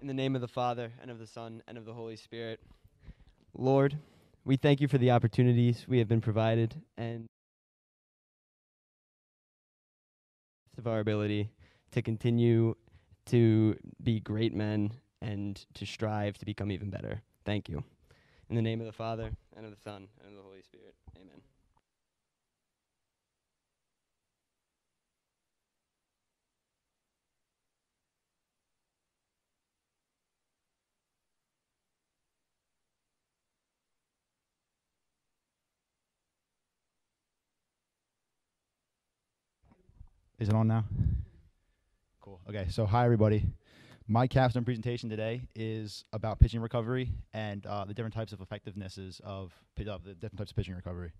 In the name of the Father, and of the Son, and of the Holy Spirit. Lord, we thank you for the opportunities we have been provided and of our ability to continue to be great men and to strive to become even better. Thank you. In the name of the Father, and of the Son, and of the Holy Spirit. Amen. Is it on now? Cool. Okay. So, hi everybody. My capstone presentation today is about pitching recovery and uh, the different types of effectivenesses of, the different types of pitching recovery.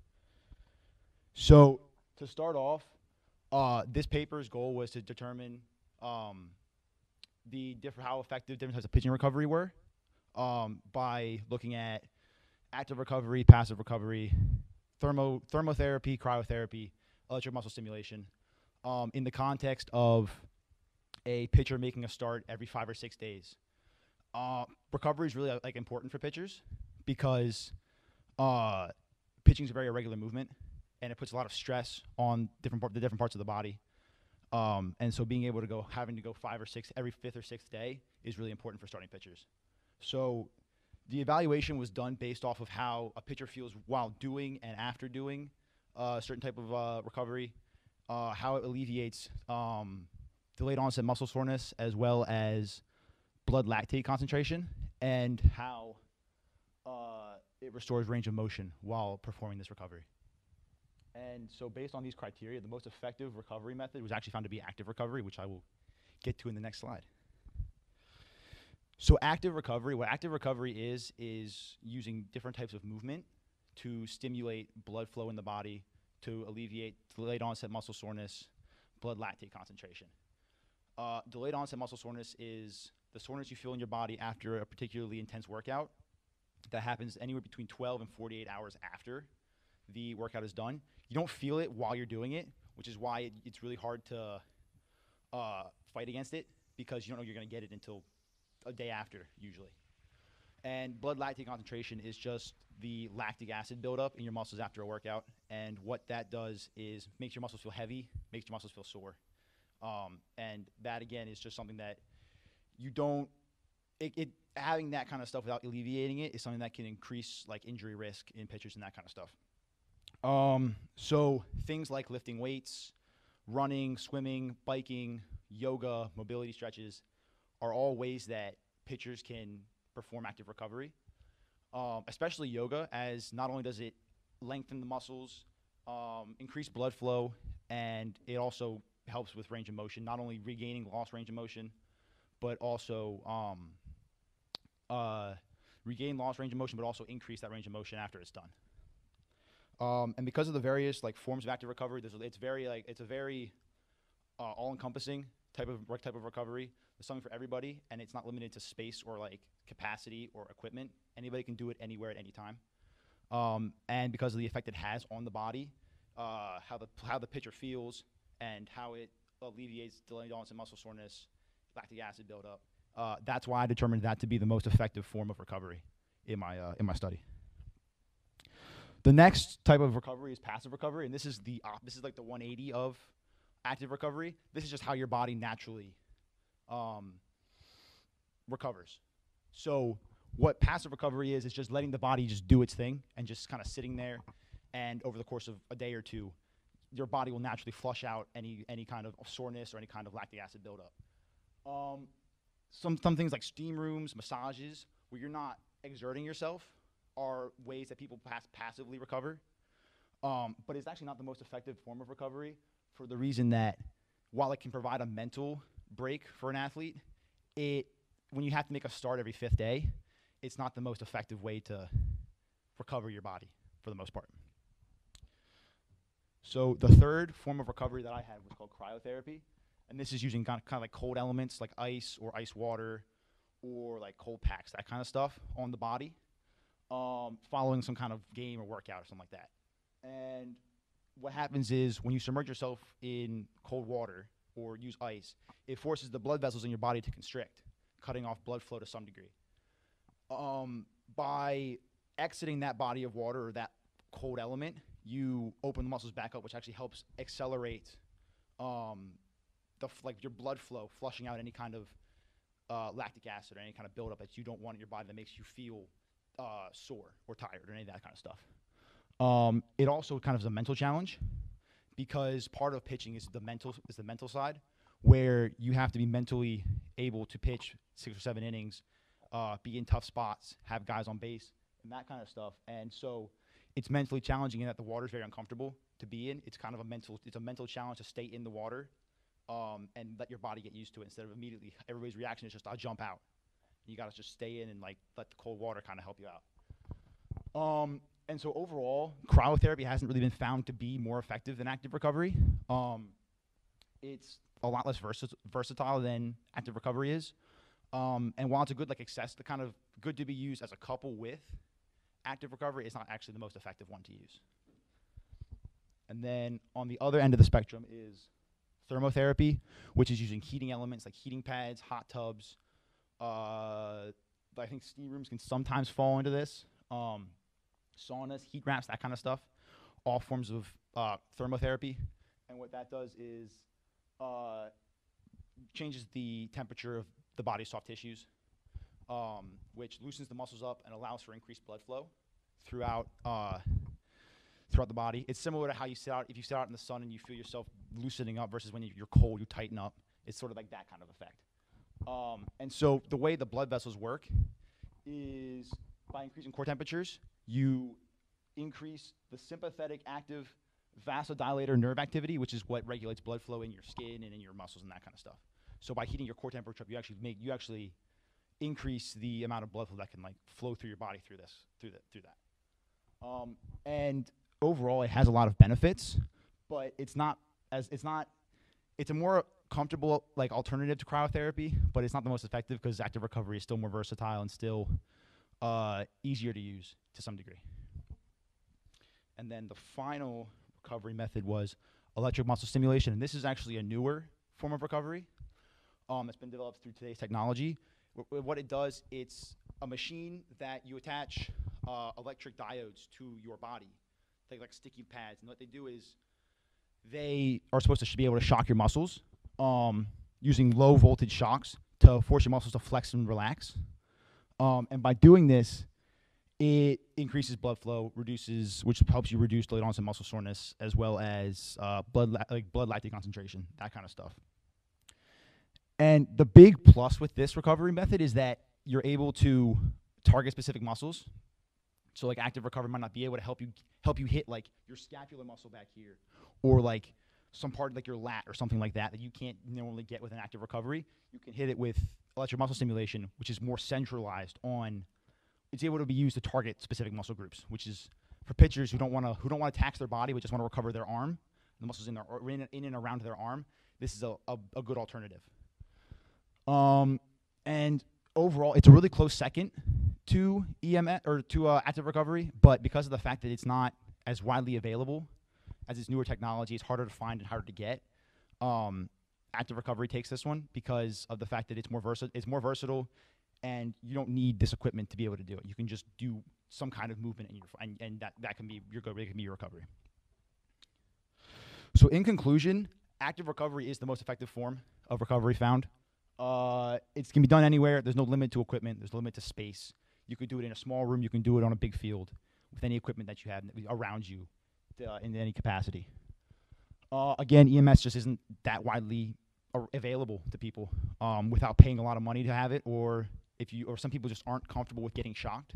So, to start off, uh, this paper's goal was to determine um, the different how effective different types of pitching recovery were um, by looking at active recovery, passive recovery, thermo thermotherapy, cryotherapy, electric muscle stimulation, um, in the context of a pitcher making a start every five or six days. Uh, recovery is really uh, like important for pitchers because uh, pitching is a very irregular movement and it puts a lot of stress on different the different parts of the body. Um, and so being able to go having to go five or six every fifth or sixth day is really important for starting pitchers. So the evaluation was done based off of how a pitcher feels while doing and after doing uh, a certain type of uh, recovery, uh, how it alleviates um, delayed onset muscle soreness as well as blood lactate concentration, and how uh, it restores range of motion while performing this recovery. And so, based on these criteria, the most effective recovery method was actually found to be active recovery, which I will get to in the next slide. So, active recovery, what active recovery is, is using different types of movement to stimulate blood flow in the body to alleviate delayed onset muscle soreness, blood lactate concentration. Uh, delayed onset muscle soreness is the soreness you feel in your body after a particularly intense workout that happens anywhere between 12 and 48 hours after the workout is done. You don't feel it while you're doing it, which is why it, it's really hard to uh, fight against it because you don't know you're going to get it until a day after, usually. And blood lactate concentration is just the lactic acid buildup in your muscles after a workout. And what that does is makes your muscles feel heavy, makes your muscles feel sore. Um, and that again is just something that you don't. It, it having that kind of stuff without alleviating it is something that can increase like injury risk in pitchers and that kind of stuff. Um, so things like lifting weights, running, swimming, biking, yoga, mobility stretches are all ways that pitchers can perform active recovery. Um, especially yoga, as not only does it lengthen the muscles, um, increase blood flow, and it also helps with range of motion, not only regaining lost range of motion, but also um, uh, regain lost range of motion, but also increase that range of motion after it's done. Um, and because of the various like forms of active recovery, there's it's very like it's a very uh, all-encompassing type of type of recovery. There's something for everybody, and it's not limited to space or like capacity or equipment. Anybody can do it anywhere at any time. Um, and because of the effect it has on the body, uh, how the how the pitcher feels, and how it alleviates delayed onset muscle soreness, lactic acid buildup. Uh, that's why I determined that to be the most effective form of recovery in my uh, in my study. The next type of recovery is passive recovery, and this is the op- this is like the 180 of active recovery. This is just how your body naturally um, recovers. So what passive recovery is is just letting the body just do its thing and just kind of sitting there, and over the course of a day or two, your body will naturally flush out any any kind of soreness or any kind of lactic acid buildup. Um, some some things like steam rooms, massages, where you're not exerting yourself, are ways that people pass passively recover. Um, but it's actually not the most effective form of recovery for the reason that while it can provide a mental break for an athlete, it when you have to make a start every fifth day, it's not the most effective way to recover your body for the most part. So the third form of recovery that I had was called cryotherapy, and this is using kind of, like cold elements like ice or ice water, or like cold packs, that kind of stuff on the body, um, following some kind of game or workout or something like that. And what happens is when you submerge yourself in cold water or use ice, it forces the blood vessels in your body to constrict cutting off blood flow to some degree. Um, by exiting that body of water or that cold element, you open the muscles back up, which actually helps accelerate um, the f- like your blood flow, flushing out any kind of uh, lactic acid or any kind of buildup that you don't want in your body that makes you feel uh, sore or tired or any of that kind of stuff. Um, it also kind of is a mental challenge because part of pitching is the mental is the mental side where you have to be mentally able to pitch six or seven innings, uh, be in tough spots, have guys on base, and that kind of stuff. And so it's mentally challenging in that the water is very uncomfortable to be in. It's kind of a mental it's a mental challenge to stay in the water um, and let your body get used to it instead of immediately everybody's reaction is just I'll jump out. You gotta just stay in and like let the cold water kind of help you out. Um, and so overall, cryotherapy hasn't really been found to be more effective than active recovery. Um, it's a lot less versa- versatile than active recovery is. Um, and while it's a good like access, the kind of good to be used as a couple with active recovery, it's not actually the most effective one to use. And then on the other end of the spectrum is thermotherapy, which is using heating elements like heating pads, hot tubs. Uh, I think steam rooms can sometimes fall into this. Um, saunas, heat wraps, that kind of stuff. All forms of uh, thermotherapy. And what that does is uh, changes the temperature of the body's soft tissues, um, which loosens the muscles up and allows for increased blood flow throughout uh, throughout the body. It's similar to how you sit out if you sit out in the sun and you feel yourself loosening up versus when you- you're cold, you tighten up. It's sort of like that kind of effect. Um, and so the way the blood vessels work is by increasing core temperatures, you increase the sympathetic active vasodilator nerve activity, which is what regulates blood flow in your skin and in your muscles and that kind of stuff. So by heating your core temperature up, you actually make you actually increase the amount of blood flow that can like flow through your body through this through that through that. Um, and overall, it has a lot of benefits, but it's not as it's not it's a more comfortable like alternative to cryotherapy, but it's not the most effective because active recovery is still more versatile and still uh, easier to use to some degree. And then the final recovery method was electric muscle stimulation, and this is actually a newer form of recovery um, that's been developed through today's technology. Wh- what it does, it's a machine that you attach uh, electric diodes to your body, like like sticky pads, and what they do is they are supposed to be able to shock your muscles um, using low voltage shocks to force your muscles to flex and relax. Um, and by doing this, it increases blood flow, reduces, which helps you reduce delayed onset muscle soreness, as well as uh, blood la- like blood lactate concentration, that kind of stuff. And the big plus with this recovery method is that you're able to target specific muscles. So like active recovery might not be able to help you help you hit like your scapular muscle back here, or like some part like your lat or something like that that you can't normally get with an active recovery. You can hit it with electric muscle stimulation, which is more centralized on. It's able to be used to target specific muscle groups, which is for pitchers who don't want to who don't want to tax their body but just want to recover their arm, the muscles in their in, in and around their arm. This is a, a, a good alternative. Um, and overall, it's a really close second to EMS or to uh, active recovery, but because of the fact that it's not as widely available as it's newer technology, it's harder to find and harder to get. Um, active recovery takes this one because of the fact that it's more versa- it's more versatile, and you don't need this equipment to be able to do it. You can just do some kind of movement, and, and, and that that can be your can be your recovery. So, in conclusion, active recovery is the most effective form of recovery found. Uh, it can be done anywhere. There's no limit to equipment. There's no limit to space. You could do it in a small room. You can do it on a big field with any equipment that you have around you uh, in any capacity. Uh, again, EMS just isn't that widely available to people um, without paying a lot of money to have it, or if you or some people just aren't comfortable with getting shocked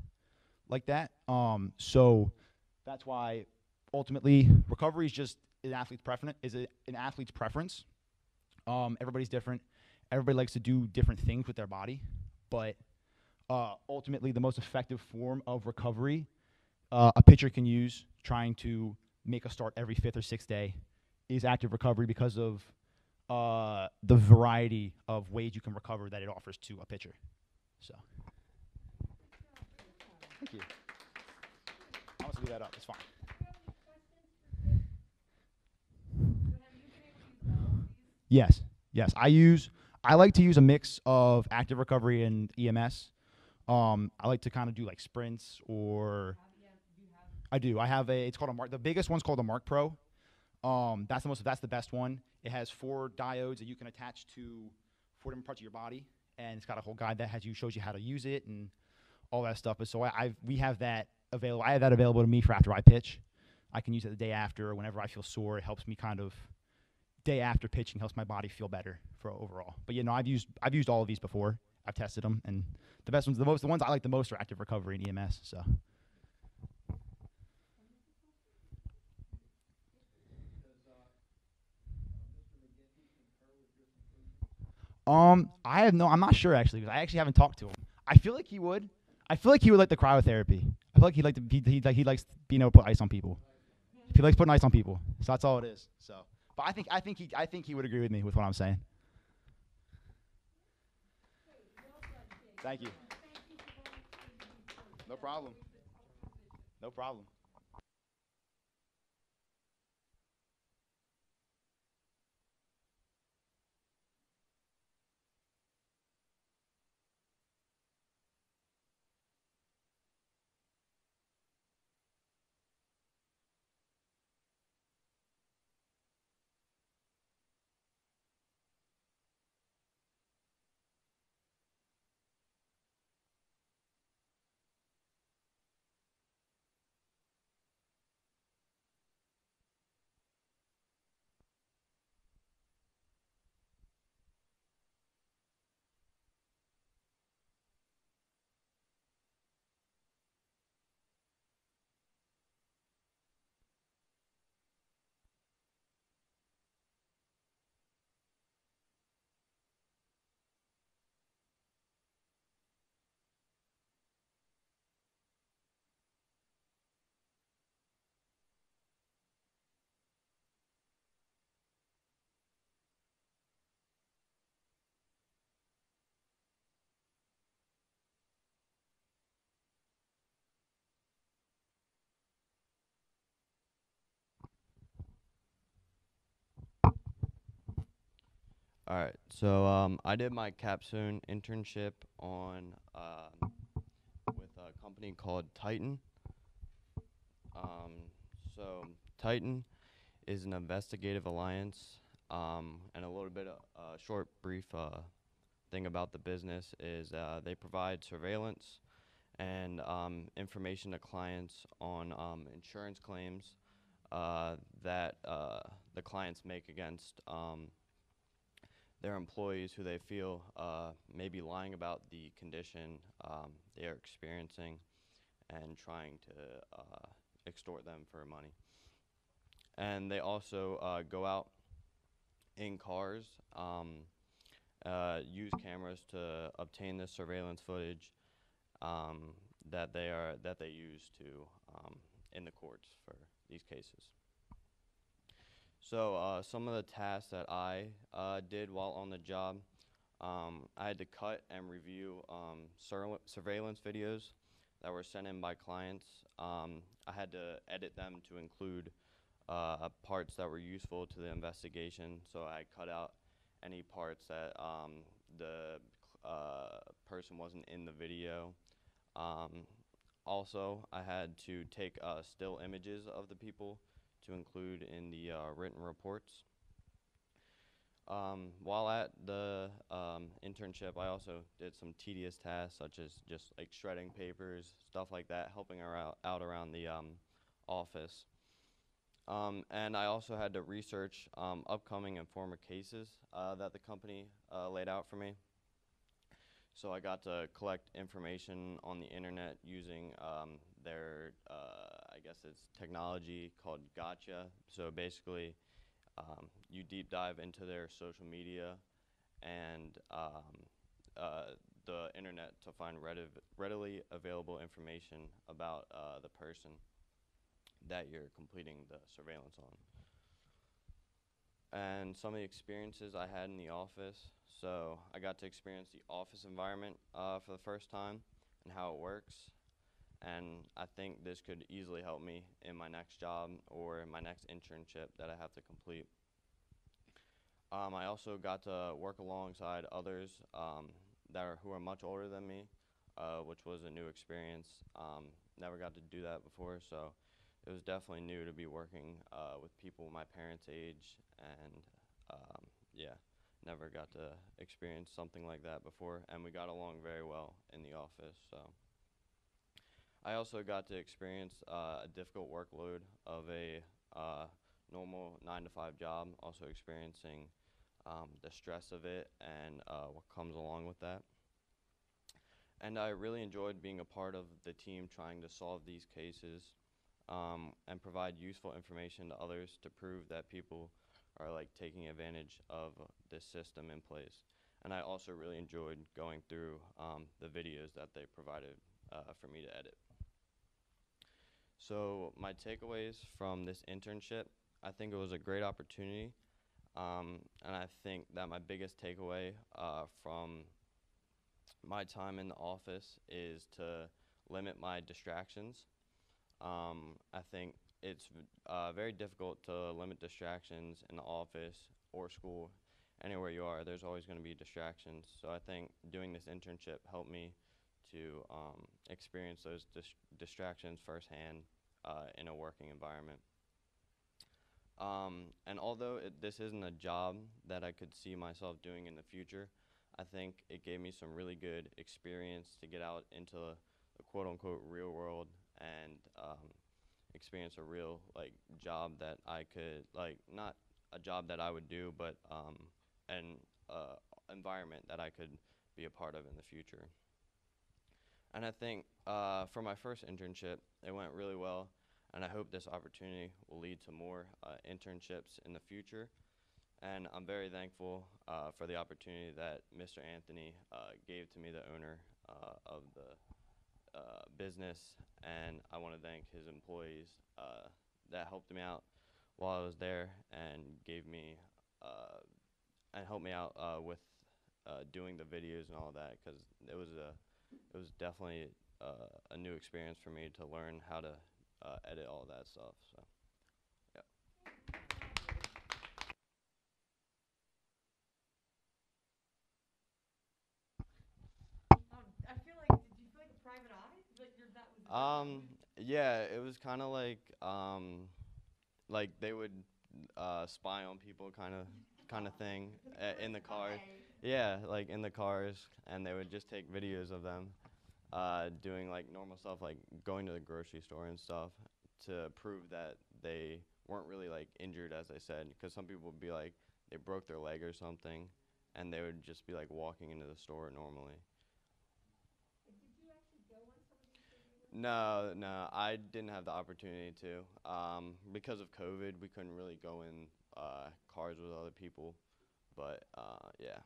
like that. Um, so that's why ultimately recovery is just an athlete's preference. Is an athlete's preference. Um, everybody's different. Everybody likes to do different things with their body, but uh, ultimately, the most effective form of recovery uh, a pitcher can use trying to make a start every fifth or sixth day is active recovery because of uh, the variety of ways you can recover that it offers to a pitcher. So, thank you. I'll just leave that up. It's fine. Yes, yes. I use I like to use a mix of active recovery and EMS. Um, I like to kind of do like sprints or. I do. I have a. It's called a Marc. The biggest one's called a Marc Pro. Um, that's the most. That's the best one. It has four diodes that you can attach to four different parts of your body, and it's got a whole guide that has you shows you how to use it and all that stuff. But so I, I've we have that available. I have that available to me for after I pitch. I can use it the day after or whenever I feel sore. It helps me kind of day after pitching helps my body feel better for overall. But you know, I've used I've used all of these before. I've tested them, and the best ones, the most, the ones I like the most are active recovery and EMS. So. Um, I have no. I'm not sure actually because I actually haven't talked to him. I feel like he would. I feel like he would like the cryotherapy. I feel like he like to. He, he, like, he likes being able to put ice on people. He likes putting ice on people. So that's all it is. So, but I think I think he I think he would agree with me with what I'm saying. Thank you. No problem. No problem. All right. So um, I did my capstone internship on um, with a company called Titan. Um, so Titan is an investigative alliance, um, and a little bit of a short, brief uh, thing about the business is uh, they provide surveillance and um, information to clients on um, insurance claims uh, that uh, the clients make against their employees who they feel uh, may be lying about the condition um, they are experiencing and trying to uh, extort them for money. And they also uh, go out in cars, um, uh, use cameras to obtain this surveillance footage um, that they are that they use to um, in the courts for these cases. So uh, some of the tasks that I uh, did while on the job, um, I had to cut and review um, sur- surveillance videos that were sent in by clients. Um, I had to edit them to include uh, parts that were useful to the investigation. So I cut out any parts that um, the uh, person wasn't in the video. Um, also, I had to take uh, still images of the people to include in the uh, written reports. Um, while at the um, internship, I also did some tedious tasks such as just like shredding papers, stuff like that, helping out, out around the um, office. Um, and I also had to research um, upcoming and former cases uh, that the company uh, laid out for me. So I got to collect information on the internet using um, their, uh, I guess it's technology called Gotcha. So basically, um, you deep dive into their social media and um, uh, the internet to find readily available information about uh, the person that you're completing the surveillance on. And some of the experiences I had in the office. So I got to experience the office environment uh, for the first time and how it works and I think this could easily help me in my next job or my next internship that I have to complete. Um, I also got to work alongside others um, that are who are much older than me, uh, which was a new experience. Um, never got to do that before, so it was definitely new to be working uh, with people my parents' age, and um, yeah, never got to experience something like that before, and we got along very well in the office. So I also got to experience uh, a difficult workload of a uh, normal nine to five job, also experiencing um, the stress of it and uh, what comes along with that. And I really enjoyed being a part of the team trying to solve these cases um, and provide useful information to others to prove that people are like taking advantage of this system in place. And I also really enjoyed going through um, the videos that they provided uh, for me to edit. So my takeaways from this internship, I think it was a great opportunity, um, and I think that my biggest takeaway uh, from my time in the office is to limit my distractions. Um, I think it's uh, very difficult to limit distractions in the office or school, anywhere you are. There's always going to be distractions. So I think doing this internship helped me to um, experience those dis- distractions firsthand uh, in a working environment. Um, and although it, this isn't a job that I could see myself doing in the future, I think it gave me some really good experience to get out into the, the quote unquote real world and um, experience a real like job that I could like not a job that I would do, but um, an uh, environment that I could be a part of in the future. And I think uh, for my first internship, it went really well, and I hope this opportunity will lead to more uh, internships in the future. And I'm very thankful uh, for the opportunity that Mr. Anthony uh, gave to me, the owner uh, of the uh, business, and I want to thank his employees that helped me out while I was there and gave me and helped me out with doing the videos and all that because it was a it was definitely a new experience for me to learn how to uh, edit all that stuff. So. Um, I feel like, did you feel like a private eye? Like your, that was. Um. Yeah, it was kind of like um, like they would uh, spy on people, kind of kind of thing, uh, in the cars. Yeah, like in the cars, and they would just take videos of them uh, doing like normal stuff, like going to the grocery store and stuff, to prove that they weren't really like injured, as I said, because some people would be like they broke their leg or something, and they would just be like walking into the store normally. No, no, I didn't have the opportunity to. Um, because of COVID, we couldn't really go in uh, cars with other people. But uh, yeah.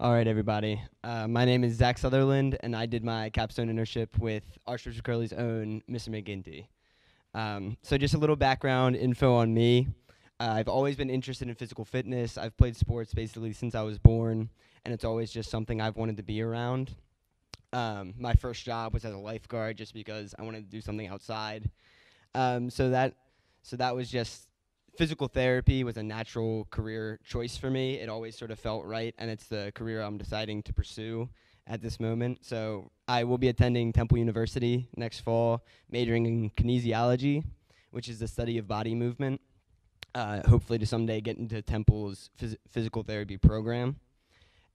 All right, everybody. Uh, my name is Zach Sutherland, and I did my capstone internship with Archbishop Curley's own Mr. McGinty. Um, so, just a little background info on me. Uh, I've always been interested in physical fitness. I've played sports basically since I was born, and it's always just something I've wanted to be around. Um, my first job was as a lifeguard, just because I wanted to do something outside. Um, so that, so that was just physical therapy was a natural career choice for me. It always sort of felt right, and it's the career I'm deciding to pursue at this moment. So I will be attending Temple University next fall, majoring in kinesiology, which is the study of body movement. Uh, hopefully, to someday get into Temple's phys- physical therapy program.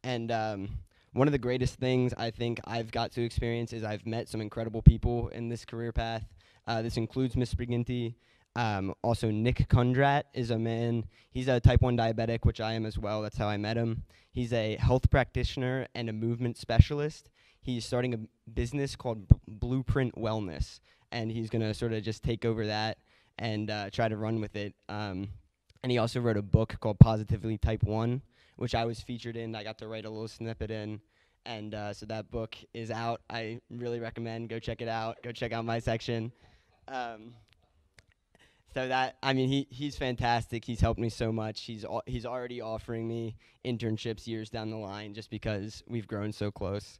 And um, one of the greatest things I think I've got to experience is I've met some incredible people in this career path. Uh, this includes Miss McGinty. Um, also, Nick Kundrat is a man. He's a type 1 diabetic, which I am as well. That's how I met him. He's a health practitioner and a movement specialist. He's starting a business called B- Blueprint Wellness, and he's going to sort of just take over that and uh, try to run with it. Um, and he also wrote a book called Positively Type 1, which I was featured in. I got to write a little snippet in. And uh, so that book is out. I really recommend go check it out. Go check out my section. Um, so that I mean he he's fantastic. He's helped me so much. He's he's already offering me internships years down the line just because we've grown so close.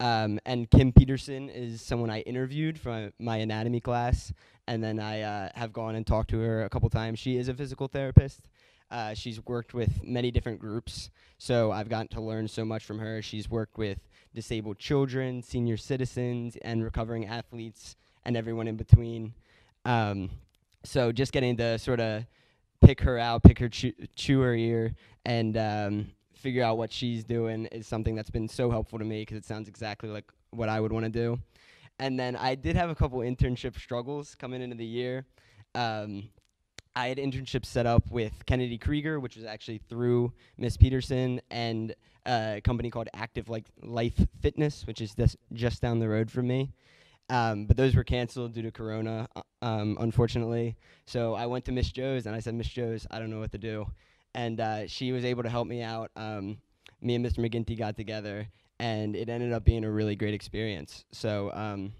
Um, and Kim Peterson is someone I interviewed from my anatomy class, and then I uh, have gone and talked to her a couple times. She is a physical therapist. Uh, she's worked with many different groups, so I've gotten to learn so much from her. She's worked with disabled children, senior citizens, and recovering athletes, and everyone in between. Um, so just getting to sort of pick her out, pick her, chew, chew her ear, and um, figure out what she's doing is something that's been so helpful to me because it sounds exactly like what I would want to do. And then I did have a couple internship struggles coming into the year. Um, I had internships set up with Kennedy Krieger, which was actually through Miss Peterson, and a company called Active like Life Fitness, which is this just down the road from me. Um, but those were canceled due to Corona, uh, um, unfortunately. So I went to Miss Joe's and I said, Miss Joe's, I don't know what to do. And uh, she was able to help me out. Um, me and Mr. McGinty got together, and it ended up being a really great experience. So um,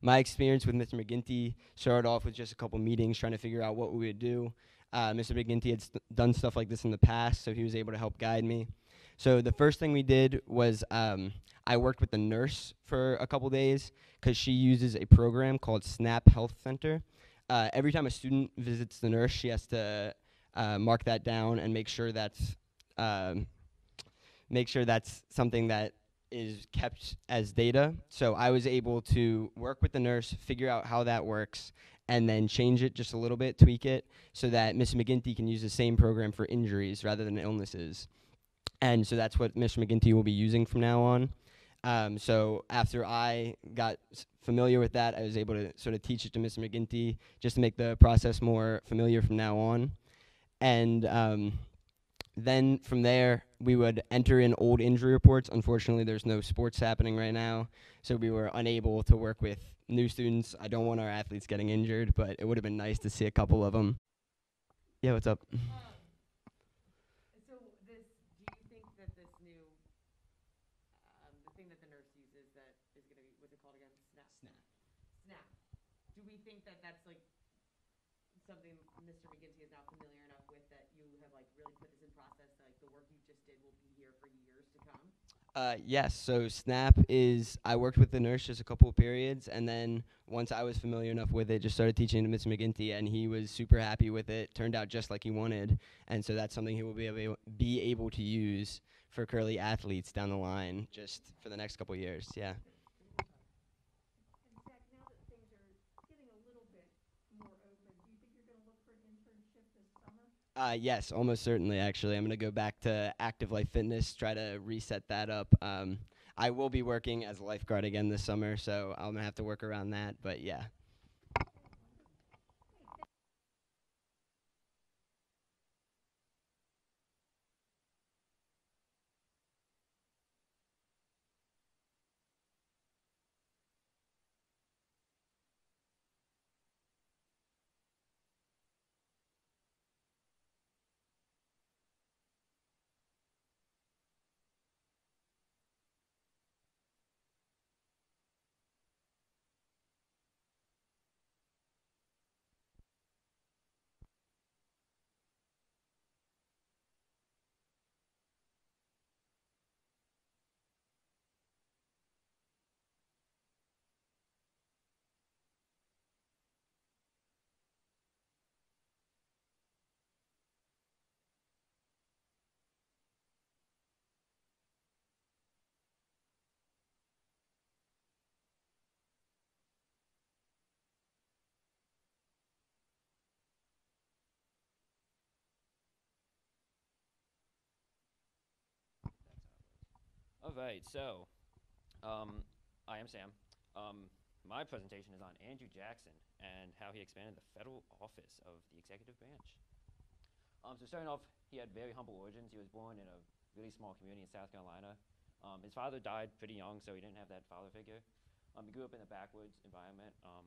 my experience with Mr. McGinty started off with just a couple meetings trying to figure out what we would do. Uh, Mr. McGinty had st- done stuff like this in the past, so he was able to help guide me. So the first thing we did was um, I worked with the nurse for a couple days because she uses a program called Snap Health Center. Uh, every time a student visits the nurse, she has to uh, mark that down and make sure that's um, make sure that's something that is kept as data. So I was able to work with the nurse, figure out how that works, and then change it just a little bit, tweak it, so that Miss McGinty can use the same program for injuries rather than illnesses. And so that's what Miss McGinty will be using from now on. Um, so after I got familiar with that, I was able to sort of teach it to Miss McGinty just to make the process more familiar from now on. And um, then from there, we would enter in old injury reports. Unfortunately, there's no sports happening right now, so we were unable to work with new students. I don't want our athletes getting injured, but it would have been nice to see a couple of them. Yeah, what's up? Um, so this, do you think that this new, um, the thing that the nurse uses that is gonna be, what's it called again? Snap? Snap. Snap. Do we think that that's like something Mr. McGinty is now familiar enough with that you have like really put this in process, that like the work you just did will be here for years to come? Uh, yes. So Snap is I worked with the nurse just a couple of periods, and then once I was familiar enough with it, just started teaching to Mr. McGinty, and he was super happy with it. Turned out just like he wanted, and so that's something he will be able be able to use for Curley athletes down the line, just for the next couple years. Yeah. And Zach, now that things are getting a little bit more open, do you think you're gonna look for an internship this summer? Uh, yes, almost certainly. Actually, I'm gonna go back to Active Life Fitness, try to reset that up. Um, I will be working as a lifeguard again this summer, so I'm gonna have to work around that. But yeah. Right, so um, I am Sam. Um, my presentation is on Andrew Jackson and how he expanded the federal office of the executive branch. Um, so starting off, he had very humble origins. He was born in a really small community in South Carolina. Um, his father died pretty young, so he didn't have that father figure. Um, he grew up in a backwoods environment, um,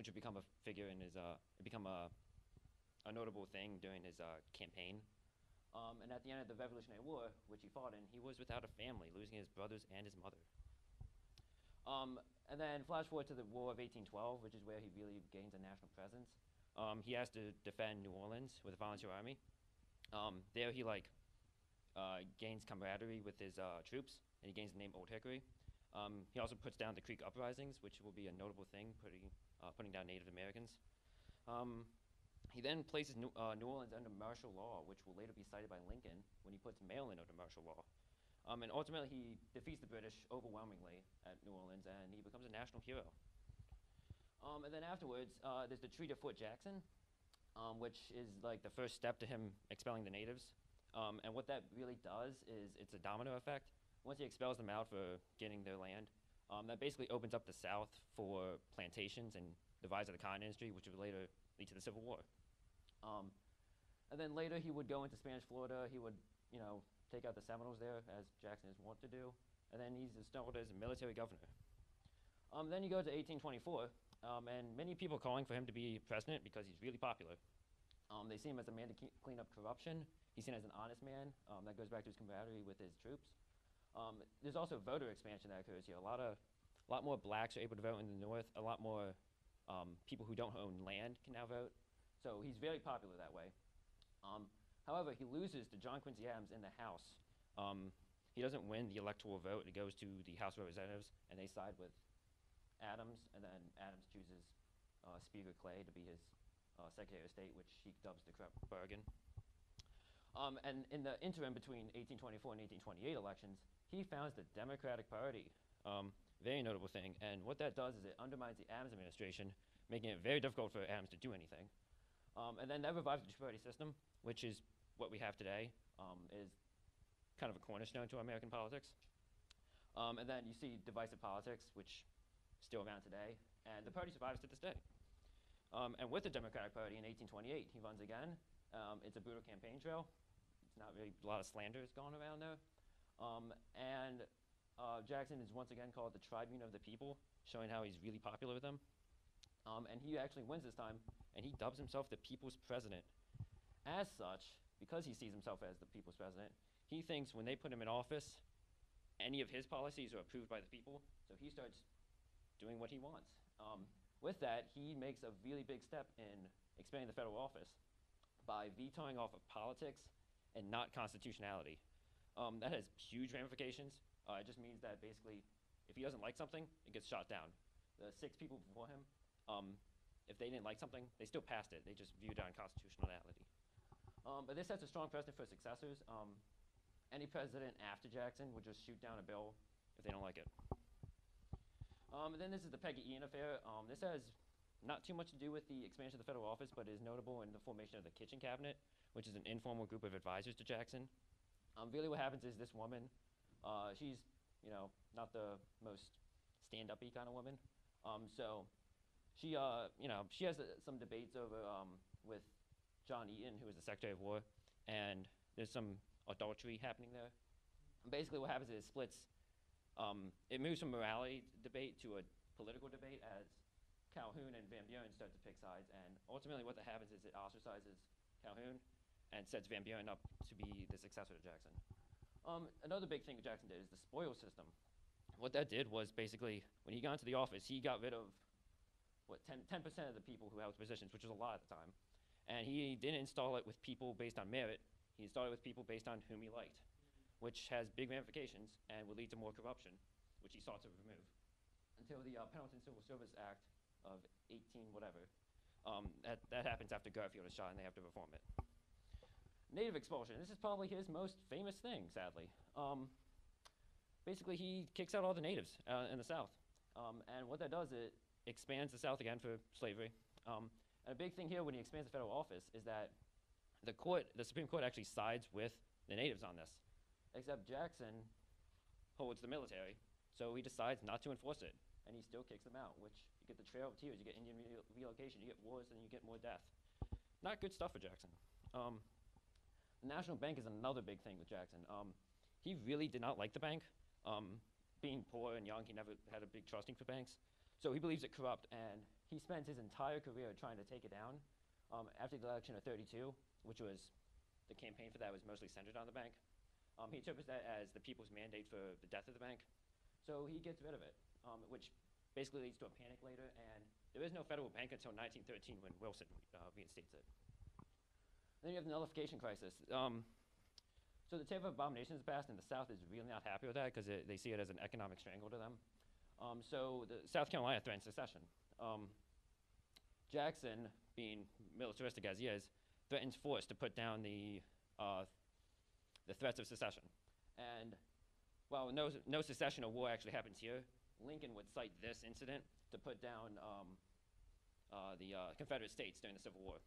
which would become a figure in his, uh, become a, a notable thing during his uh, campaign. Um, and at the end of the Revolutionary War, which he fought in, he was without a family, losing his brothers and his mother. Um, and then flash forward to the War of 1812, which is where he really gains a national presence. Um, he has to defend New Orleans with a volunteer army. Um, there he like uh, gains camaraderie with his uh, troops, and he gains the name Old Hickory. Um, he also puts down the Creek uprisings, which will be a notable thing, putting uh, putting down Native Americans. Um, he then places New, uh, New Orleans under martial law, which will later be cited by Lincoln when he puts Maryland under martial law. Um, and ultimately, he defeats the British overwhelmingly at New Orleans, and he becomes a national hero. Um, and then afterwards, uh, there's the Treaty of Fort Jackson, um, which is like the first step to him expelling the natives. Um, and what that really does is it's a domino effect. Once he expels them out for getting their land, um, that basically opens up the South for plantations and the rise of the cotton industry, which would later lead to the Civil War. Um, and then later he would go into Spanish Florida. He would, you know, take out the Seminoles there, as Jackson is wont to do. And then he's installed as a military governor. Um, then you go to 1824, um, and many people calling for him to be president because he's really popular. Um, they see him as a man to clean up corruption. He's seen as an honest man. Um, that goes back to his camaraderie with his troops. Um, there's also voter expansion that occurs here. A lot of, a lot more blacks are able to vote in the North. A lot more people who don't own land can now vote. So he's very popular that way. Um, however, he loses to John Quincy Adams in the House. Um, he doesn't win the electoral vote. It goes to the House of Representatives, and they side with Adams, and then Adams chooses uh, Speaker Clay to be his uh, Secretary of State, which he dubs the corrupt bargain. Um, and in the interim between 1824 and 1828 elections, he founds the Democratic Party. Um, very notable thing. And what that does is it undermines the Adams administration, making it very difficult for Adams to do anything. Um, and then that revives the two-party system, which is what we have today, um, is kind of a cornerstone to American politics. Um, and then you see divisive politics, which is still around today, and the party survives to this day. Um, and with the Democratic Party in 1828, he runs again. Um, it's a brutal campaign trail. It's not really a lot of slanders going around there. Um, and uh, Jackson is once again called the Tribune of the People, showing how he's really popular with them. Um, and he actually wins this time, and he dubs himself the People's President. As such, because he sees himself as the People's President, he thinks when they put him in office, any of his policies are approved by the people, so he starts doing what he wants. Um, with that, he makes a really big step in expanding the federal office by vetoing off of politics and not constitutionality. Um, that has huge ramifications. Uh, it just means that basically, if he doesn't like something, it gets shot down. The six people before him, um, if they didn't like something, they still passed it. They just viewed it on constitutionality. Um, but this sets a strong precedent for successors. Um, any president after Jackson would just shoot down a bill if they don't like it. Um, and then this is the Peggy Eaton affair. Um, this has not too much to do with the expansion of the federal office, but is notable in the formation of the Kitchen Cabinet, which is an informal group of advisors to Jackson. Um, really, what happens is this woman, uh, she's, you know, not the most stand-up-y kind of woman. So she, uh, you know, she has uh, some debates over um, with John Eaton, who was the Secretary of War, and there's some adultery happening there. And basically, what happens is it splits. Um, it moves from morality debate to a political debate as Calhoun and Van Buren start to pick sides, and ultimately, what that happens is it ostracizes Calhoun and sets Van Buren up to be the successor to Jackson. Um, another big thing that Jackson did is the spoils system. What that did was basically, when he got into the office, he got rid of what 10 percent of the people who held positions, which was a lot at the time, and he didn't install it with people based on merit. He installed it with people based on whom he liked, which has big ramifications and would lead to more corruption, which he sought to remove. Until the uh, Pendleton Civil Service Act of 18 whatever, um, that, that happens after Garfield is shot and they have to reform it. Native expulsion. This is probably his most famous thing, sadly. Um, basically, he kicks out all the natives uh, in the South. Um, and what that does, it expands the South again for slavery. Um, and a big thing here when he expands the federal office is that the court, the Supreme Court actually sides with the natives on this. Except Jackson holds the military, so he decides not to enforce it, and he still kicks them out. Which you get the Trail of Tears, you get Indian relo- relocation, you get wars, and you get more death. Not good stuff for Jackson. Um, the National Bank is another big thing with Jackson. Um, he really did not like the bank. Um, being poor and young, he never had a big trusting for banks. So he believes it corrupt, and he spends his entire career trying to take it down. Um, after the election of 32, which was the campaign for that was mostly centered on the bank, um, he interprets that as the people's mandate for the death of the bank. So he gets rid of it, um, which basically leads to a panic later, and there is no federal bank until 1913 when Wilson uh, reinstates it. Then you have the nullification crisis. Um, so the Tariff of Abominations passed, and the South is really not happy with that because they see it as an economic strangle to them. Um, so the South Carolina threatens secession. Um, Jackson, being militaristic as he is, threatens force to put down the uh, the threats of secession. And while no, no secession or war actually happens here, Lincoln would cite this incident to put down um, uh, the uh, Confederate States during the Civil War.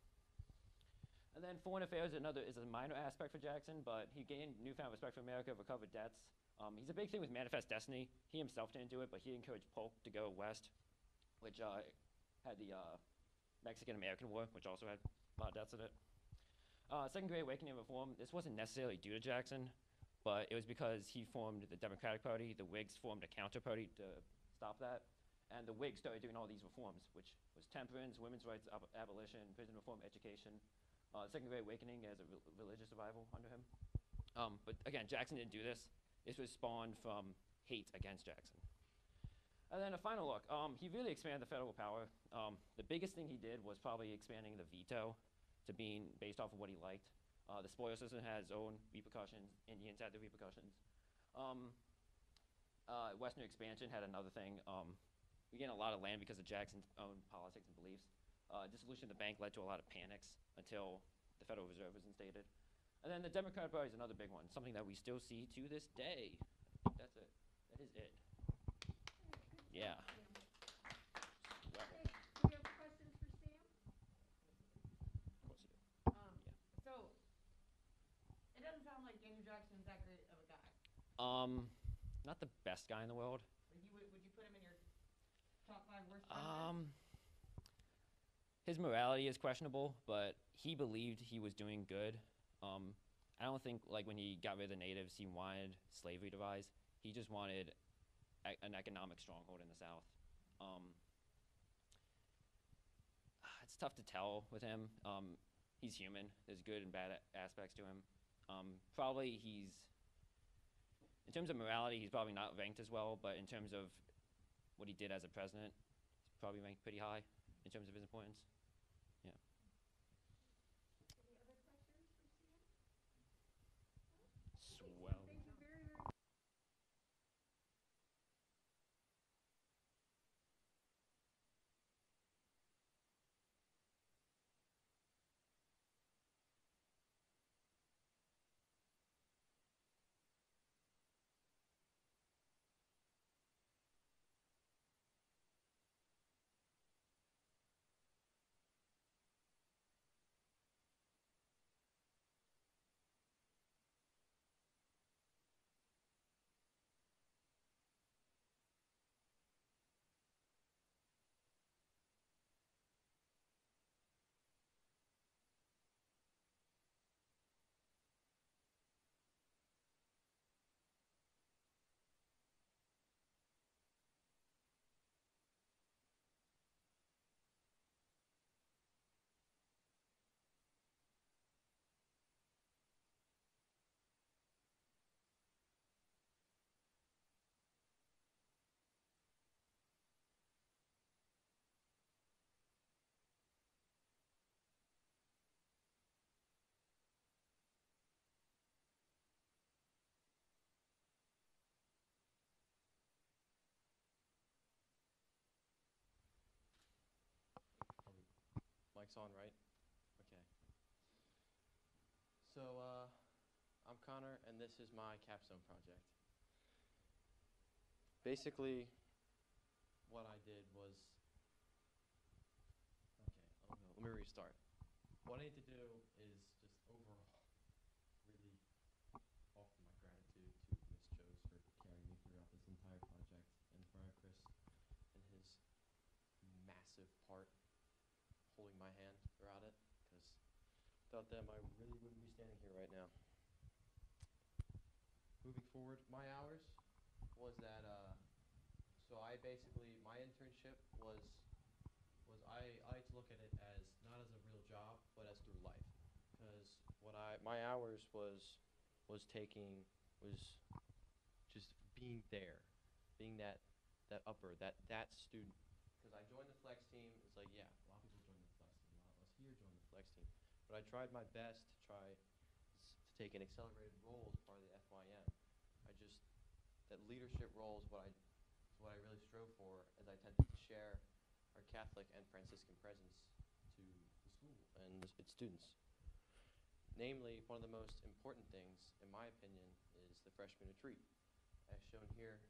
And then foreign affairs another is a minor aspect for Jackson, but he gained newfound respect for America, recovered debts. Um, he's a big thing with Manifest Destiny. He himself didn't do it, but he encouraged Polk to go west, which uh, had the uh, Mexican-American War, which also had a lot of deaths in it. Uh, Second Great Awakening Reform, this wasn't necessarily due to Jackson, but it was because he formed the Democratic Party. The Whigs formed a counter party to stop that. And the Whigs started doing all these reforms, which was temperance, women's rights ab- abolition, prison reform, education. Uh, Second Great Awakening as a re- religious revival under him. Um, but again, Jackson didn't do this. This was spawned from hate against Jackson. And then a final look. Um, he really expanded the federal power. Um, the biggest thing he did was probably expanding the veto to being based off of what he liked. Uh, the spoils system had its own repercussions. Indians had their repercussions. Um, uh, Western expansion had another thing. Um, we gained a lot of land because of Jackson's own politics and beliefs. Uh, dissolution of the bank led to a lot of panics until the Federal Reserve was instated. And then the Democratic Party is another big one, something that we still see to this day. That's it. That is it. Yeah. Okay, do we have questions for Sam? of course you do. Um, so, it doesn't sound like Andrew Jackson's that great of a guy. Um, not the best guy in the world. Like, you would, would you put him in your top five worst? Um, his morality is questionable, but he believed he was doing good. Um, I don't think like when he got rid of the natives, he wanted slavery to rise. He just wanted an economic stronghold in the South. Um, it's tough to tell with him. Um, he's human. There's good and bad a- aspects to him. Um, probably he's, in terms of morality, he's probably not ranked as well. But in terms of what he did as a president, he's probably ranked pretty high in terms of his importance. Any other questions for Sam? Swell. Thank you very, very much. Mic's on, right? Okay. So, uh, I'm Connor, and this is my capstone project. Basically, what I did was. Okay, let me, let me restart. What I need to do is just overall really offer my gratitude to Miss Joes for carrying me active part holding my hand throughout it because without them, I really wouldn't be standing here right now. Moving forward, my hours was that, uh, so I basically, my internship was, was I, I like to look at it as not as a real job, but as through life. Because what I, my hours was, was taking, was just being there, being that, that upper, that, that student. Because I joined the flex team, it's like, yeah, a lot of people join the flex team, a lot of us here join the flex team. But I tried my best to try to take an accelerated role as part of the FYM. I just, that leadership role is what I, is what I really strove for, as I tend to share our Catholic and Franciscan presence to the school and its students. Namely, one of the most important things, in my opinion, is the freshman retreat. As shown here,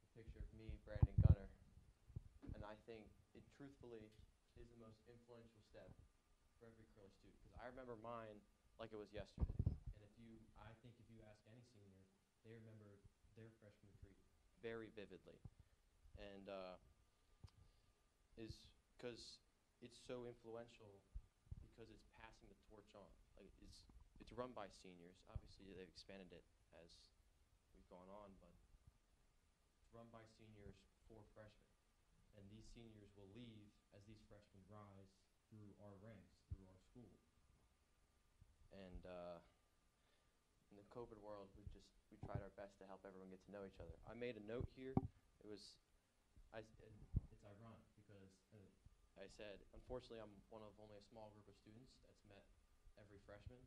a picture of me, Brandon Gunner, and I think it truthfully is the most influential step for every Curley student. Because I remember mine like it was yesterday. And if you, I think if you ask any senior, they remember their freshman retreat very vividly. And uh, is because it's so influential because it's passing the torch on. Like it's it's run by seniors. Obviously, they've expanded it as we've gone on, but it's run by seniors for freshmen. And these seniors will leave as these freshmen rise through our ranks. And uh, in the COVID world, we just we tried our best to help everyone get to know each other. I made a note here. It was, I, and it's ironic because uh, I said, unfortunately, I'm one of only a small group of students that's met every freshman.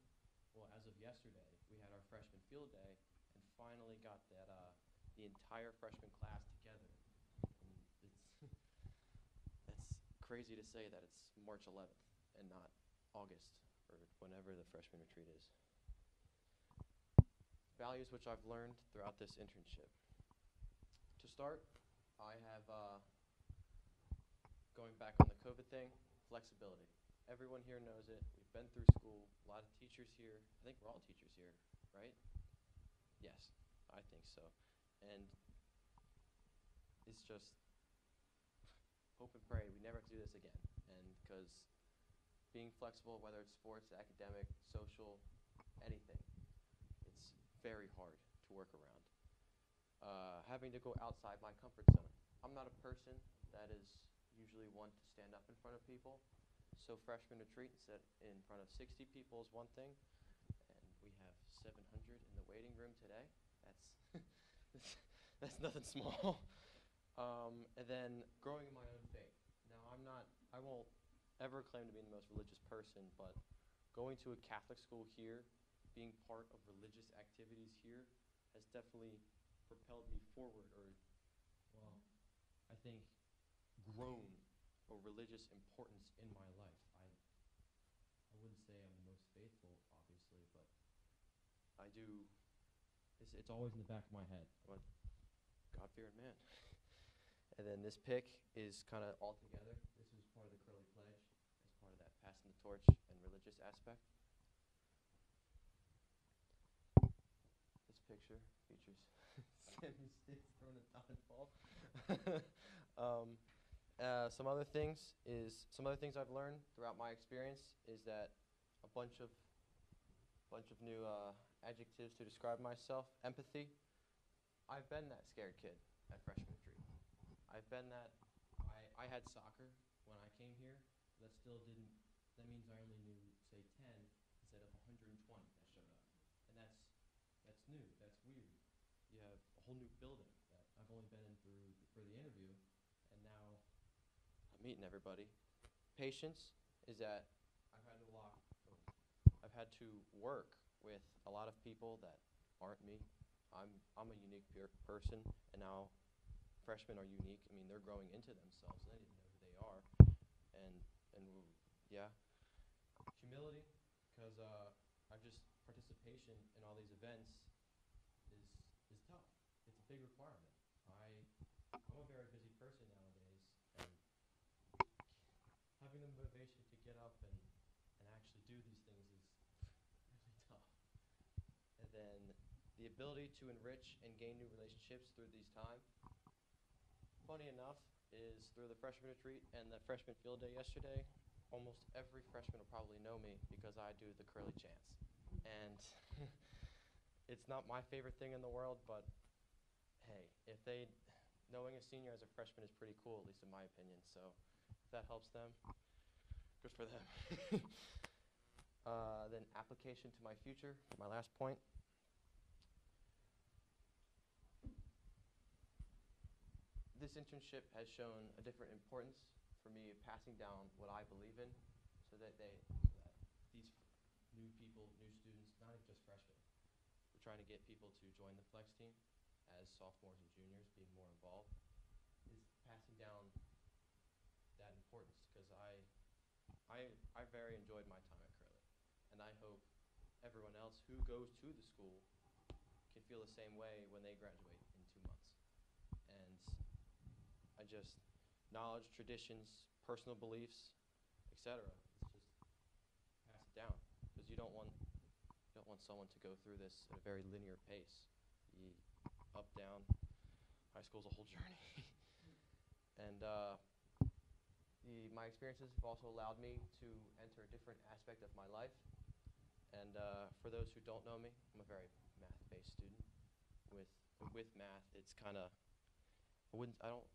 Well, as of yesterday, we had our freshman field day and finally got that uh, the entire freshman class together. And it's crazy to say that it's March 11th and not August or whenever the freshman retreat is. Values which I've learned throughout this internship. To start, I have, uh, going back on the COVID thing, flexibility. Everyone here knows it. We've been through school. A lot of teachers here. I think we're all teachers here, right? Yes, I think so. And it's just hope and pray we never have to do this again. And because being flexible, whether it's sports, academic, social, anything, it's very hard to work around. Uh, having to go outside my comfort zone. I'm not a person that is usually one to stand up in front of people. So freshman retreat, in front of 60 people is one thing, and we have 700 in the waiting room today. That's that's nothing small. Um, and then growing in my own faith. Now I'm not, I won't ever claim to be the most religious person, but going to a Catholic school here, being part of religious activities here, has definitely propelled me forward, or, well, I think grown a religious importance in my life. I, I wouldn't say I'm the most faithful, obviously, but I do. It's, it's always in the back of my head. I'm a God-fearing man. and then this pick is kind of all together. This was part of the Curley Pledge, as part of that passing the torch and religious aspect. This picture features Sammy Sticks throwing a dodgeball. um, uh, some other things is some other things I've learned throughout my experience is that a bunch of bunch of new uh, adjectives to describe myself. Empathy. I've been that scared kid at freshman retreat. I've been that. I, I had soccer when I came here. That still didn't. That means I only knew say 10 instead of 120 that showed up, and that's that's new. That's weird. You have a whole new building that I've only been in through for the interview, and now I'm meeting everybody. Patience is that I've had to walk. I've had to work with a lot of people that aren't me. I'm I'm a unique person, and now freshmen are unique. I mean, they're growing into themselves. They to know who they are, and and yeah, humility, because uh, I just participation in all these events is is tough. It's a big requirement. I I'm a very busy person nowadays, and having the motivation to get up and and actually do these things is really tough. And then the ability to enrich and gain new relationships through these time. Funny enough, is through the freshman retreat and the freshman field day yesterday. Almost every freshman will probably know me because I do the Curley chants. And it's not my favorite thing in the world, but hey, if they, knowing a senior as a freshman is pretty cool, at least in my opinion. So if that helps them, good for them. uh, then application to my future, my last point. This internship has shown a different importance for me passing down what I believe in so that they, that these new people, new students, not even just freshmen, we're trying to get people to join the flex team as sophomores and juniors, being more involved, is passing down that importance because I, I, I very enjoyed my time at Curley, and I hope everyone else who goes to the school can feel the same way when they graduate in two months. And I just knowledge, traditions, personal beliefs, etc. It's just pass it down because you don't want you don't want someone to go through this at a very linear pace. You, up down. High school's a whole journey. and uh, the my experiences have also allowed me to enter a different aspect of my life. And uh, for those who don't know me, I'm a very math-based student. With with math, it's kind of I wouldn't I don't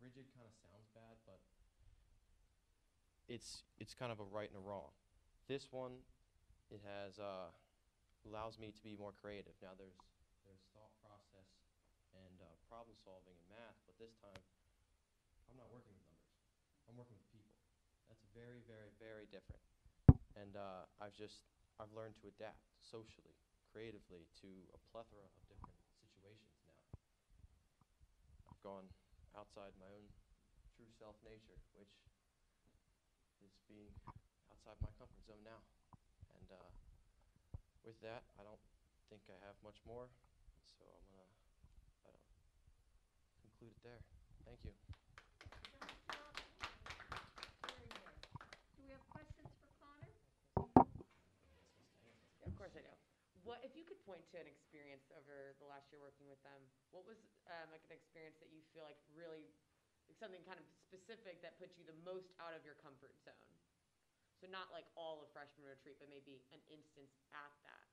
rigid kind of sounds bad, but it's it's kind of a right and a wrong. This one, it has uh, allows me to be more creative. Now there's there's thought process and uh, problem solving in math, but this time I'm not working with numbers. I'm working with people. That's very very very different. And uh, I've just I've learned to adapt socially, creatively to a plethora of different situations now. I've gone outside my own true self nature, which is being outside my comfort zone now. And uh, with that, I don't think I have much more, so I'm gonna try to conclude it there. Thank you. Very good. Do we have questions for Connor? Yeah, of course I do. What, if you could point to an experience over the last year working with them, what was, um, like an experience that you feel like really, like something kind of specific that put you the most out of your comfort zone? So not like all of freshman retreat, but maybe an instance at that.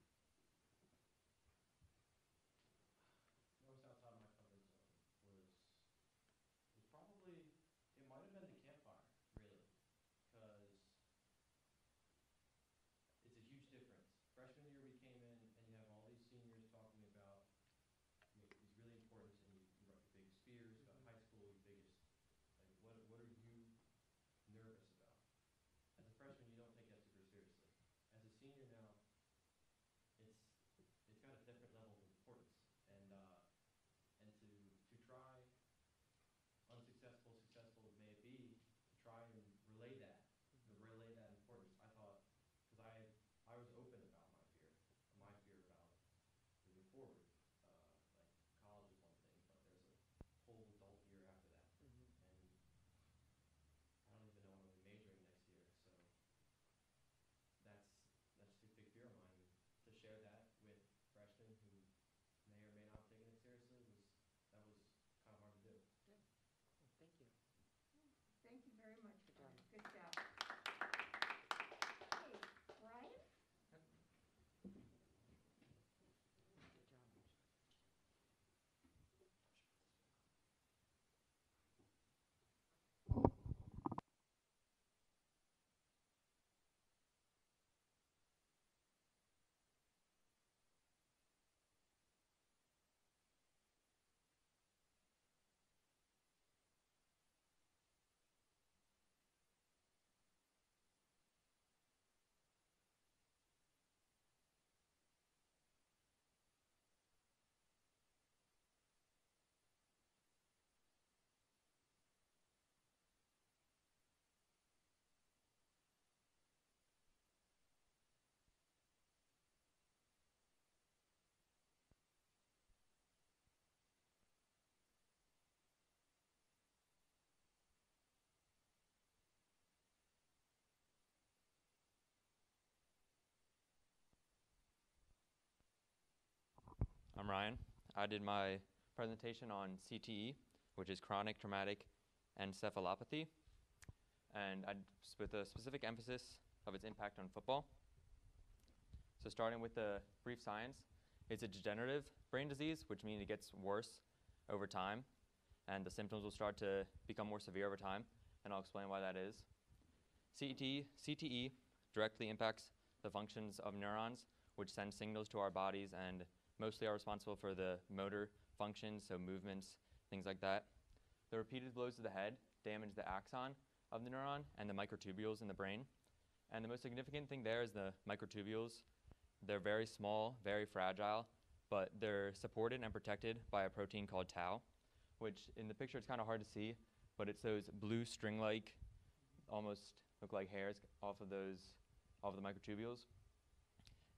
Most outside my comfort zone was was probably it might have been the campfire, really, because it's a huge difference. Freshman year we came in and you have all these seniors talking about you know, these really important and you, you write your biggest fears about high school, your biggest like what what are you nervous about? As a freshman you don't take that super seriously. As a senior now, it's it's got a different level of importance and uh and to to try unsuccessful successful as may it be to try and relay that to relay that importance i thought because i i was open about my fear my fear about moving forward uh, like college is one thing but there's a whole adult year after that and i don't even know what i'm gonna be majoring next year so that's that's a big fear of mine to share that with freshmen who may or may not have taken it seriously was that was kind of hard to do. Thank you. Thank you very much, Good job. Connor. Good job. Okay, Brian? Good job. I'm Ryan. I did my presentation on CTE, which is chronic traumatic encephalopathy, and I'd, with a specific emphasis of its impact on football. So starting with the brief science, it's a degenerative brain disease, which means it gets worse over time, and the symptoms will start to become more severe over time, and I'll explain why that is. CTE, CTE directly impacts the functions of neurons, which send signals to our bodies and mostly are responsible for the motor functions, so movements, things like that. The repeated blows to the head damage the axon of the neuron and the microtubules in the brain. And the most significant thing there is the microtubules. They're very small, very fragile, but they're supported and protected by a protein called tau, which in the picture it's kind of hard to see, but it's those blue string-like, almost look like hairs off of those, off of the microtubules.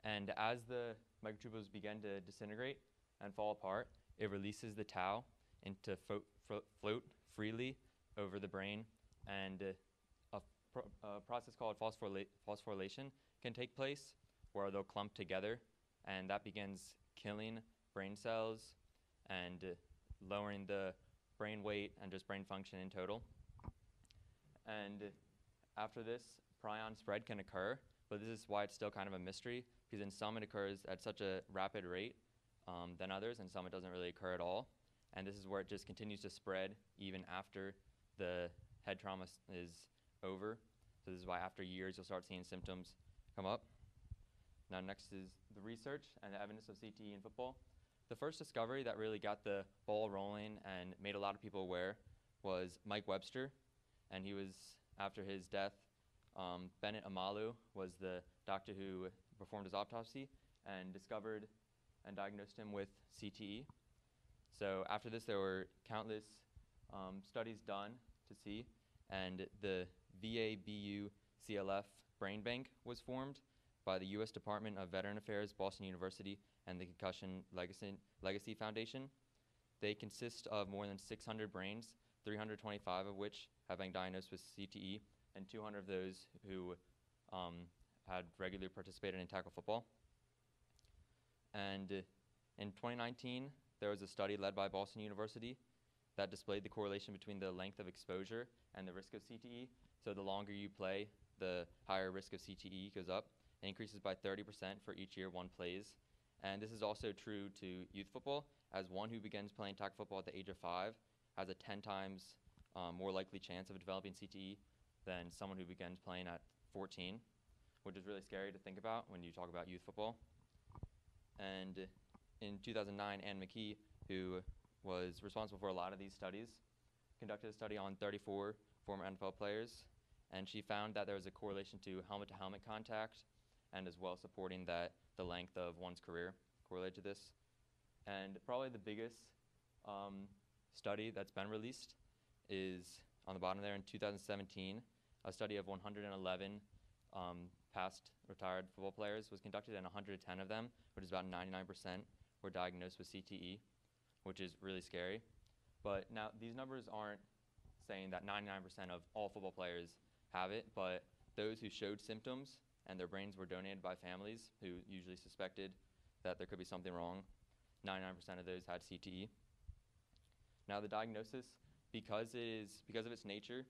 And as the microtubules begin to disintegrate and fall apart, it releases the tau into fo- float freely over the brain, and uh, a, pro- a process called phosphoryla- phosphorylation can take place where they'll clump together, and that begins killing brain cells and uh, lowering the brain weight and just brain function in total. And after this, prion spread can occur, but this is why it's still kind of a mystery, because in some it occurs at such a rapid rate um, than others, and some it doesn't really occur at all. And this is where it just continues to spread even after the head trauma is over. So this is why after years you'll start seeing symptoms come up. Now next is the research and the evidence of CTE in football. The first discovery that really got the ball rolling and made a lot of people aware was Mike Webster, and he was after his death. Um, Bennet Omalu was the doctor who performed his autopsy and discovered and diagnosed him with CTE. So after this, there were countless um, studies done to see, and the VABU CLF Brain Bank was formed by the U.S. Department of Veteran Affairs, Boston University, and the Concussion Legacy, Legacy Foundation. They consist of more than 600 brains, 325 of which have been diagnosed with CTE, and 200 of those who um, had regularly participated in tackle football. And in 2019, there was a study led by Boston University that displayed the correlation between the length of exposure and the risk of CTE. So the longer you play, the higher risk of CTE goes up. It increases by 30% for each year one plays. And this is also true to youth football, as one who begins playing tackle football at the age of five has a 10 times um, more likely chance of developing CTE than someone who begins playing at 14, which is really scary to think about when you talk about youth football. And in 2009, Ann McKee, who was responsible for a lot of these studies, conducted a study on 34 former NFL players, and she found that there was a correlation to helmet to helmet contact and as well supporting that the length of one's career correlated to this. And probably the biggest um, study that's been released is on the bottom there in 2017, a study of 111 um, past retired football players was conducted, and 110 of them, which is about 99%, were diagnosed with CTE, which is really scary. But now these numbers aren't saying that 99% of all football players have it, but those who showed symptoms and their brains were donated by families who usually suspected that there could be something wrong, 99% of those had CTE. Now the diagnosis, because it is because of its nature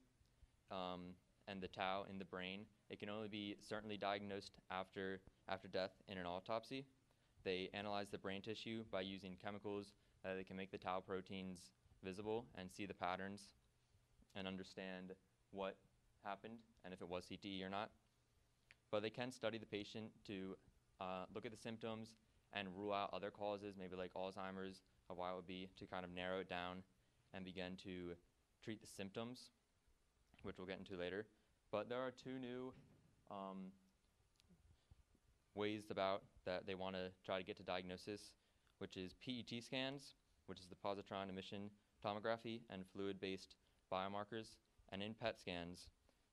um, and the tau in the brain, it can only be certainly diagnosed after after death in an autopsy. They analyze the brain tissue by using chemicals that can make the tau proteins visible and see the patterns and understand what happened and if it was CTE or not. But they can study the patient to uh, look at the symptoms and rule out other causes, maybe like Alzheimer's, or why it would be, to kind of narrow it down and begin to treat the symptoms, which we'll get into later. But there are two new um, ways about that they want to try to get to diagnosis, which is PET scans, which is the positron emission tomography, and fluid-based biomarkers. And in PET scans,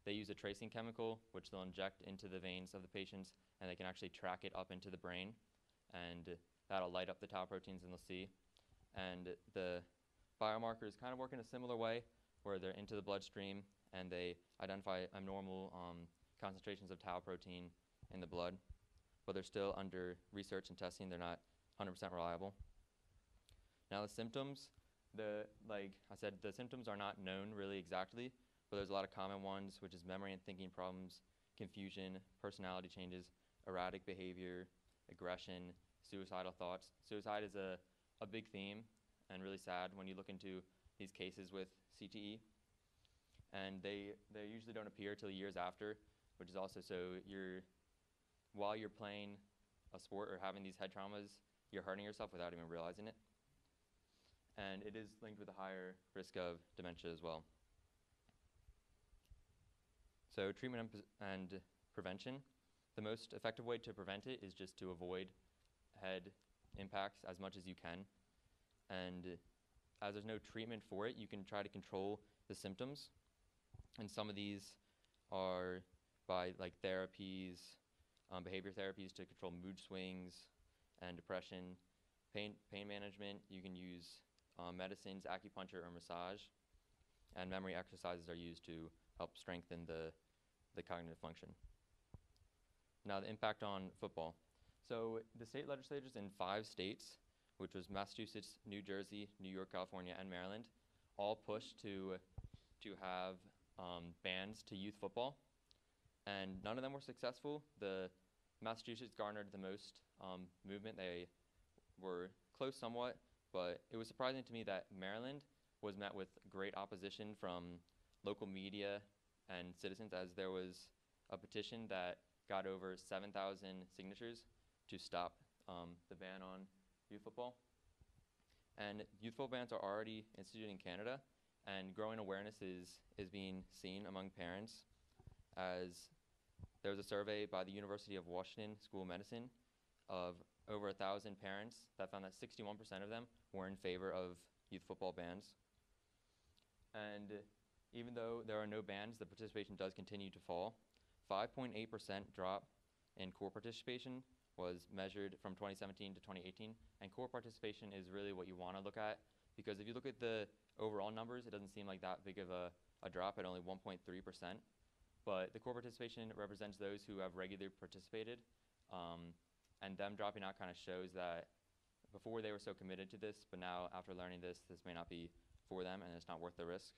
they use a tracing chemical, which they'll inject into the veins of the patients, and they can actually track it up into the brain, and that'll light up the tau proteins, and they'll see. And the biomarkers kind of work in a similar way, where they're into the bloodstream and they identify abnormal um, concentrations of tau protein in the blood, but they're still under research and testing. They're not 100% reliable. Now the symptoms, the like I said, the symptoms are not known really exactly, but there's a lot of common ones, which is memory and thinking problems, confusion, personality changes, erratic behavior, aggression, suicidal thoughts. Suicide is a, a big theme and really sad when you look into these cases with CTE. And they, they usually don't appear till years after, which is also so you're, while you're playing a sport or having these head traumas, you're hurting yourself without even realizing it. And it is linked with a higher risk of dementia as well. So treatment and, and prevention. The most effective way to prevent it is just to avoid head impacts as much as you can. And as there's no treatment for it, you can try to control the symptoms. And some of these are by like therapies, um, behavior therapies to control mood swings and depression. Pain, pain management, you can use um, medicines, acupuncture, or massage. And memory exercises are used to help strengthen the, the cognitive function. Now, the impact on football. So, the state legislatures in five states, which was Massachusetts, New Jersey, New York, California, and Maryland, all pushed to, to have um, bans to youth football. And none of them were successful. The Massachusetts garnered the most um, movement. They were close somewhat, but it was surprising to me that Maryland was met with great opposition from local media and citizens, as there was a petition that got over 7,000 signatures to stop um, the ban on youth football. And youth football bans are already instituted in Canada, and growing awareness is, is being seen among parents as there was a survey by the University of Washington School of Medicine of over a thousand parents that found that 61% of them were in favor of youth football bans. And even though there are no bans, the participation does continue to fall. 5.8% drop in core participation was measured from 2017 to 2018, and core participation is really what you want to look at because if you look at the overall numbers, it doesn't seem like that big of a, a drop at only 1.3%. But the core participation represents those who have regularly participated, um, and them dropping out kind of shows that before they were so committed to this, but now after learning this, this may not be for them and it's not worth the risk.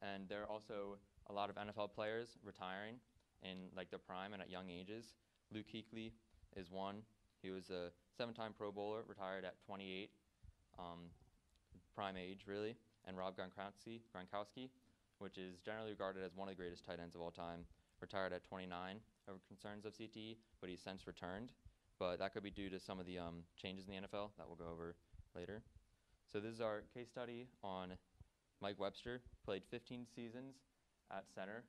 And there are also a lot of NFL players retiring in like their prime and at young ages. Luke Kuechly is one. He was a seven-time Pro Bowler, retired at 28, um, prime age really. And Rob Gronkowski, which is generally regarded as one of the greatest tight ends of all time, retired at 29 over concerns of CTE, but he's since returned. But that could be due to some of the um, changes in the NFL that we'll go over later. So this is our case study on Mike Webster. Played 15 seasons at center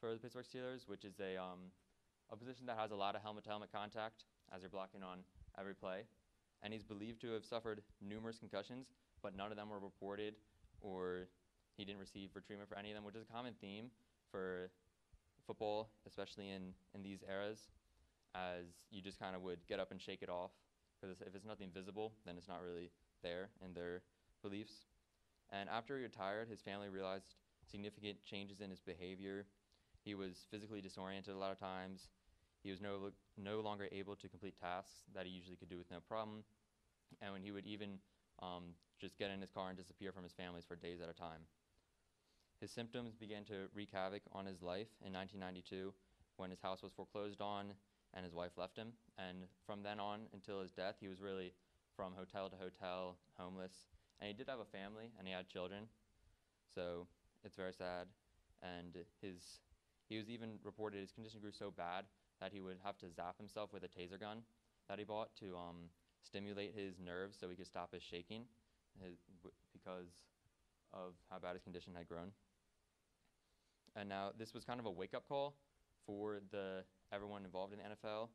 for the Pittsburgh Steelers, which is a um, a position that has a lot of helmet-to-helmet contact as you're blocking on every play. And he's believed to have suffered numerous concussions, but none of them were reported or he didn't receive for treatment for any of them, which is a common theme for football, especially in, in these eras, as you just kind of would get up and shake it off. Because if it's nothing visible, then it's not really there in their beliefs. And after he retired, his family realized significant changes in his behavior. He was physically disoriented a lot of times. He was no, no longer able to complete tasks that he usually could do with no problem. And when he would even um, just get in his car and disappear from his families for days at a time. His symptoms began to wreak havoc on his life in 1992 when his house was foreclosed on and his wife left him. And from then on until his death, he was really from hotel to hotel, homeless. And he did have a family and he had children. So it's very sad. And his, he was even reported his condition grew so bad that he would have to zap himself with a taser gun that he bought to um, stimulate his nerves so he could stop his shaking his, because of how bad his condition had grown. And now this was kind of a wake-up call for the everyone involved in the NFL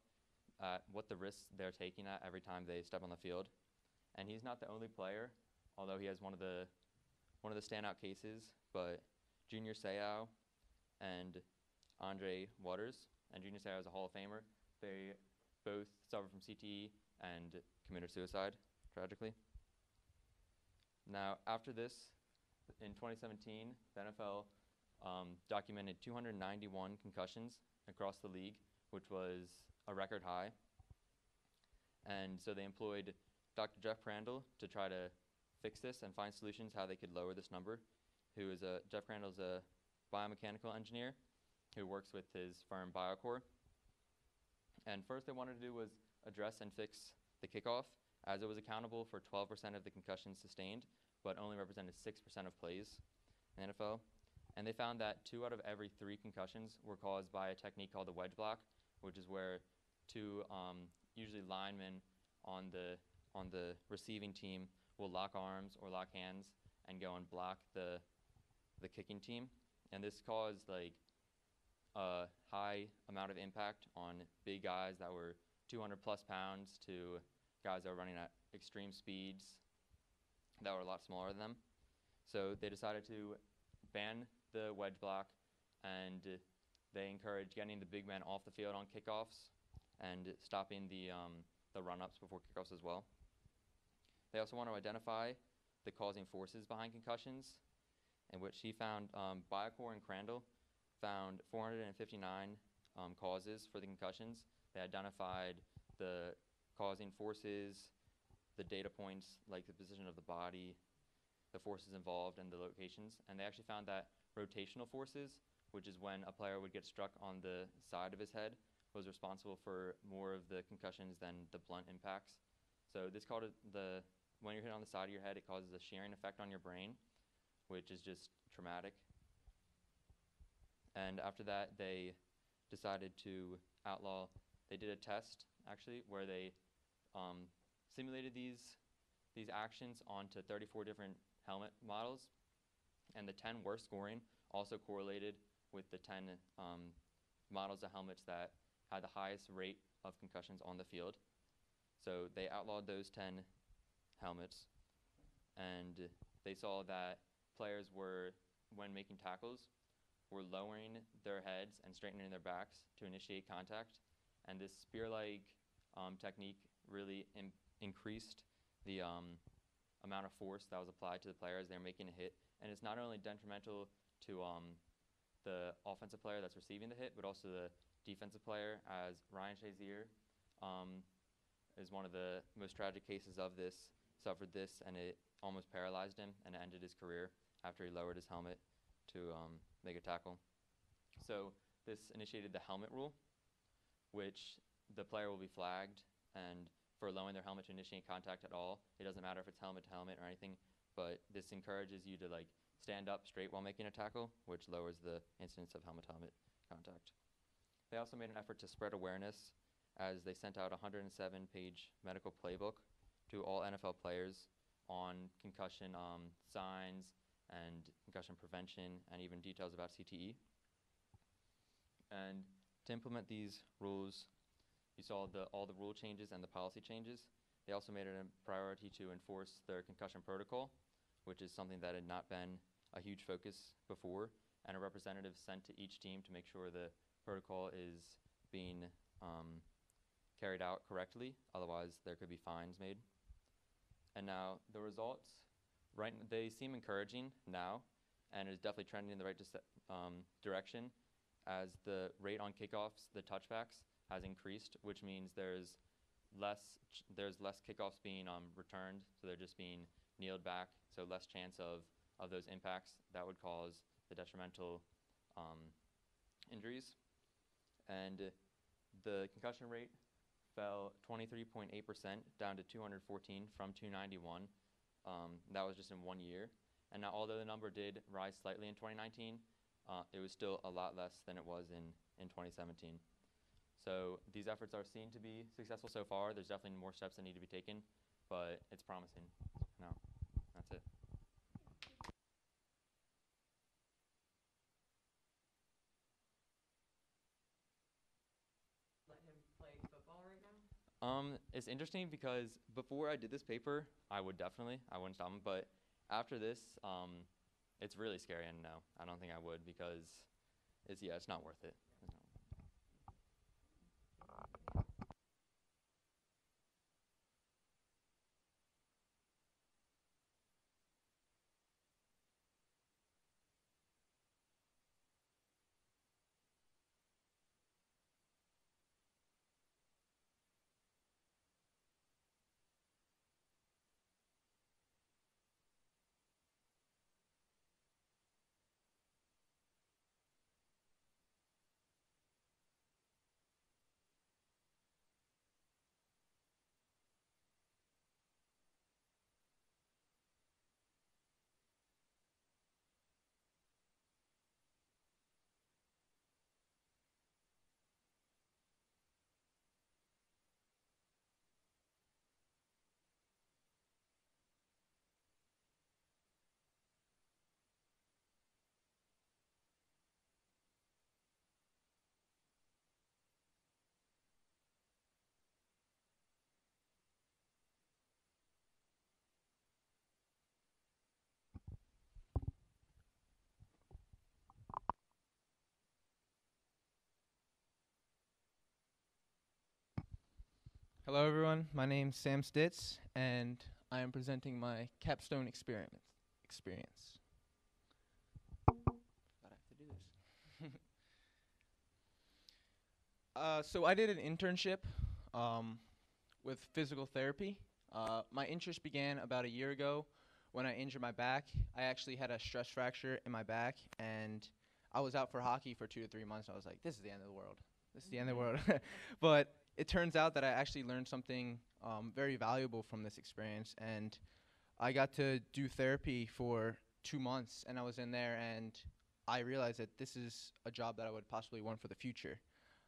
at what the risks they're taking at every time they step on the field. And he's not the only player, although he has one of the one of the standout cases. But Junior Seau and Andre Waters, and Junior Seau is a Hall of Famer. They both suffered from CTE and committed suicide, tragically. Now, after this, in 2017, the NFL um, documented 291 concussions across the league, which was a record high. And so they employed Dr. Jeff Crandall to try to fix this and find solutions how they could lower this number. Who is a Jeff Crandall's a biomechanical engineer who works with his firm Biocore. And first they wanted to do was address and fix the kickoff, as it was accountable for 12% of the concussions sustained, but only represented 6% of plays in the NFL. And they found that two out of every three concussions were caused by a technique called the wedge block, which is where two um, usually linemen on the on the receiving team will lock arms or lock hands and go and block the the kicking team. And this caused like a high amount of impact on big guys that were 200 plus pounds to guys that were running at extreme speeds that were a lot smaller than them. So they decided to ban the wedge block and they encouraged getting the big men off the field on kickoffs and stopping the, um, the run ups before kickoffs as well. They also want to identify the causing forces behind concussions, in which he found um, Biocore and Crandall found 459 um, causes for the concussions. They identified the causing forces, the data points, like the position of the body, the forces involved, and the locations. And they actually found that rotational forces, which is when a player would get struck on the side of his head, was responsible for more of the concussions than the blunt impacts. So this called the when you're hit on the side of your head, it causes a shearing effect on your brain, which is just traumatic. And after that, they decided to outlaw. They did a test actually where they um, simulated these these actions onto 34 different helmet models, and the 10 worst scoring also correlated with the 10 um, models of helmets that had the highest rate of concussions on the field. So they outlawed those 10 helmets, and they saw that players were, when making tackles, were lowering their heads and straightening their backs to initiate contact. And this spear-like um, technique really increased the um, amount of force that was applied to the player as they're making a hit. And it's not only detrimental to um, the offensive player that's receiving the hit, but also the defensive player, as Ryan Shazier um, is one of the most tragic cases of this, suffered this, and it almost paralyzed him and ended his career after he lowered his helmet to um, make a tackle. So this initiated the helmet rule, which the player will be flagged and for lowering their helmet to initiate contact at all. It doesn't matter if it's helmet to helmet or anything, but this encourages you to like stand up straight while making a tackle, which lowers the incidence of helmet to helmet contact. They also made an effort to spread awareness as they sent out a 107 page medical playbook to all NFL players on concussion um, signs and concussion prevention and even details about CTE. And to implement these rules, you saw the, all the rule changes and the policy changes. They also made it a priority to enforce their concussion protocol, which is something that had not been a huge focus before, and a representative sent to each team to make sure the protocol is being um, carried out correctly. Otherwise, there could be fines made. And now the results, right? They seem encouraging now, and it's definitely trending in the right um, direction. As the rate on kickoffs, the touchbacks has increased, which means there's less there's less kickoffs being um, returned, so they're just being kneeled back, so less chance of of those impacts that would cause the detrimental um, injuries. And the concussion rate fell 23.8% down to 214 from 291. Um, that was just in one year. And now, although the number did rise slightly in 2019, uh, it was still a lot less than it was in, in 2017. So these efforts are seen to be successful so far. There's definitely more steps that need to be taken, but it's promising. No, that's it. Let him play football right now? Um, it's interesting because before I did this paper, I would definitely, I wouldn't stop him. But after this, um, it's really scary, and no, I don't think I would because it's yeah, it's not worth it. Hello, everyone. My name's Sam Stitz, and I am presenting my capstone experiment experience. I have to do this. uh, so I did an internship um, with physical therapy. Uh, my interest began about a year ago when I injured my back. I actually had a stress fracture in my back, and I was out for hockey for two to three months. I was like, "This is the end of the world. This is the end of the world." but it turns out that I actually learned something um, very valuable from this experience, and I got to do therapy for two months, and I was in there, and I realized that this is a job that I would possibly want for the future.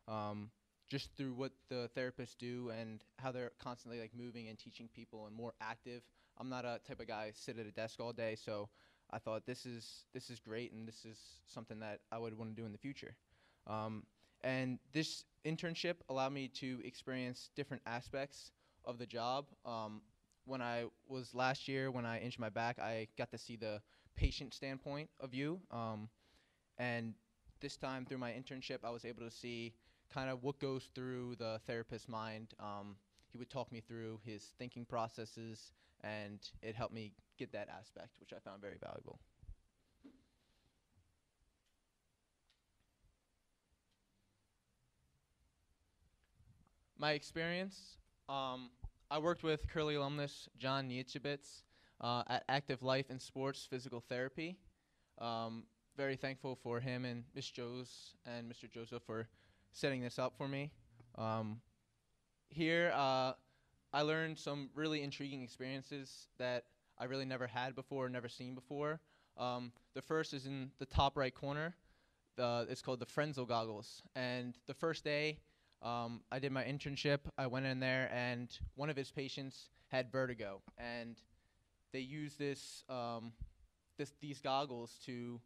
Um, just through what the therapists do and how they're constantly like moving and teaching people and more active. I'm not a type of guy sit at a desk all day, so I thought this is this is great and this is something that I would want to do in the future. Um, and this internship allowed me to experience different aspects of the job. Um, when I was last year, when I injured my back, I got to see the patient standpoint of you. Um, and this time through my internship, I was able to see kind of what goes through the therapist's mind. Um, he would talk me through his thinking processes, and it helped me get that aspect, which I found very valuable. My experience, um, I worked with Curley alumnus John Nietzschebitz uh, at Active Life and Sports Physical Therapy. Um, very thankful for him and Miss Joes and Mr. Joseph for setting this up for me. Um, here, uh, I learned some really intriguing experiences that I really never had before, never seen before. Um, the first is in the top right corner. The, it's called the Frenzel goggles. And the first day, um, I did my internship. I went in there, and one of his patients had vertigo, and they used this, um, this these goggles to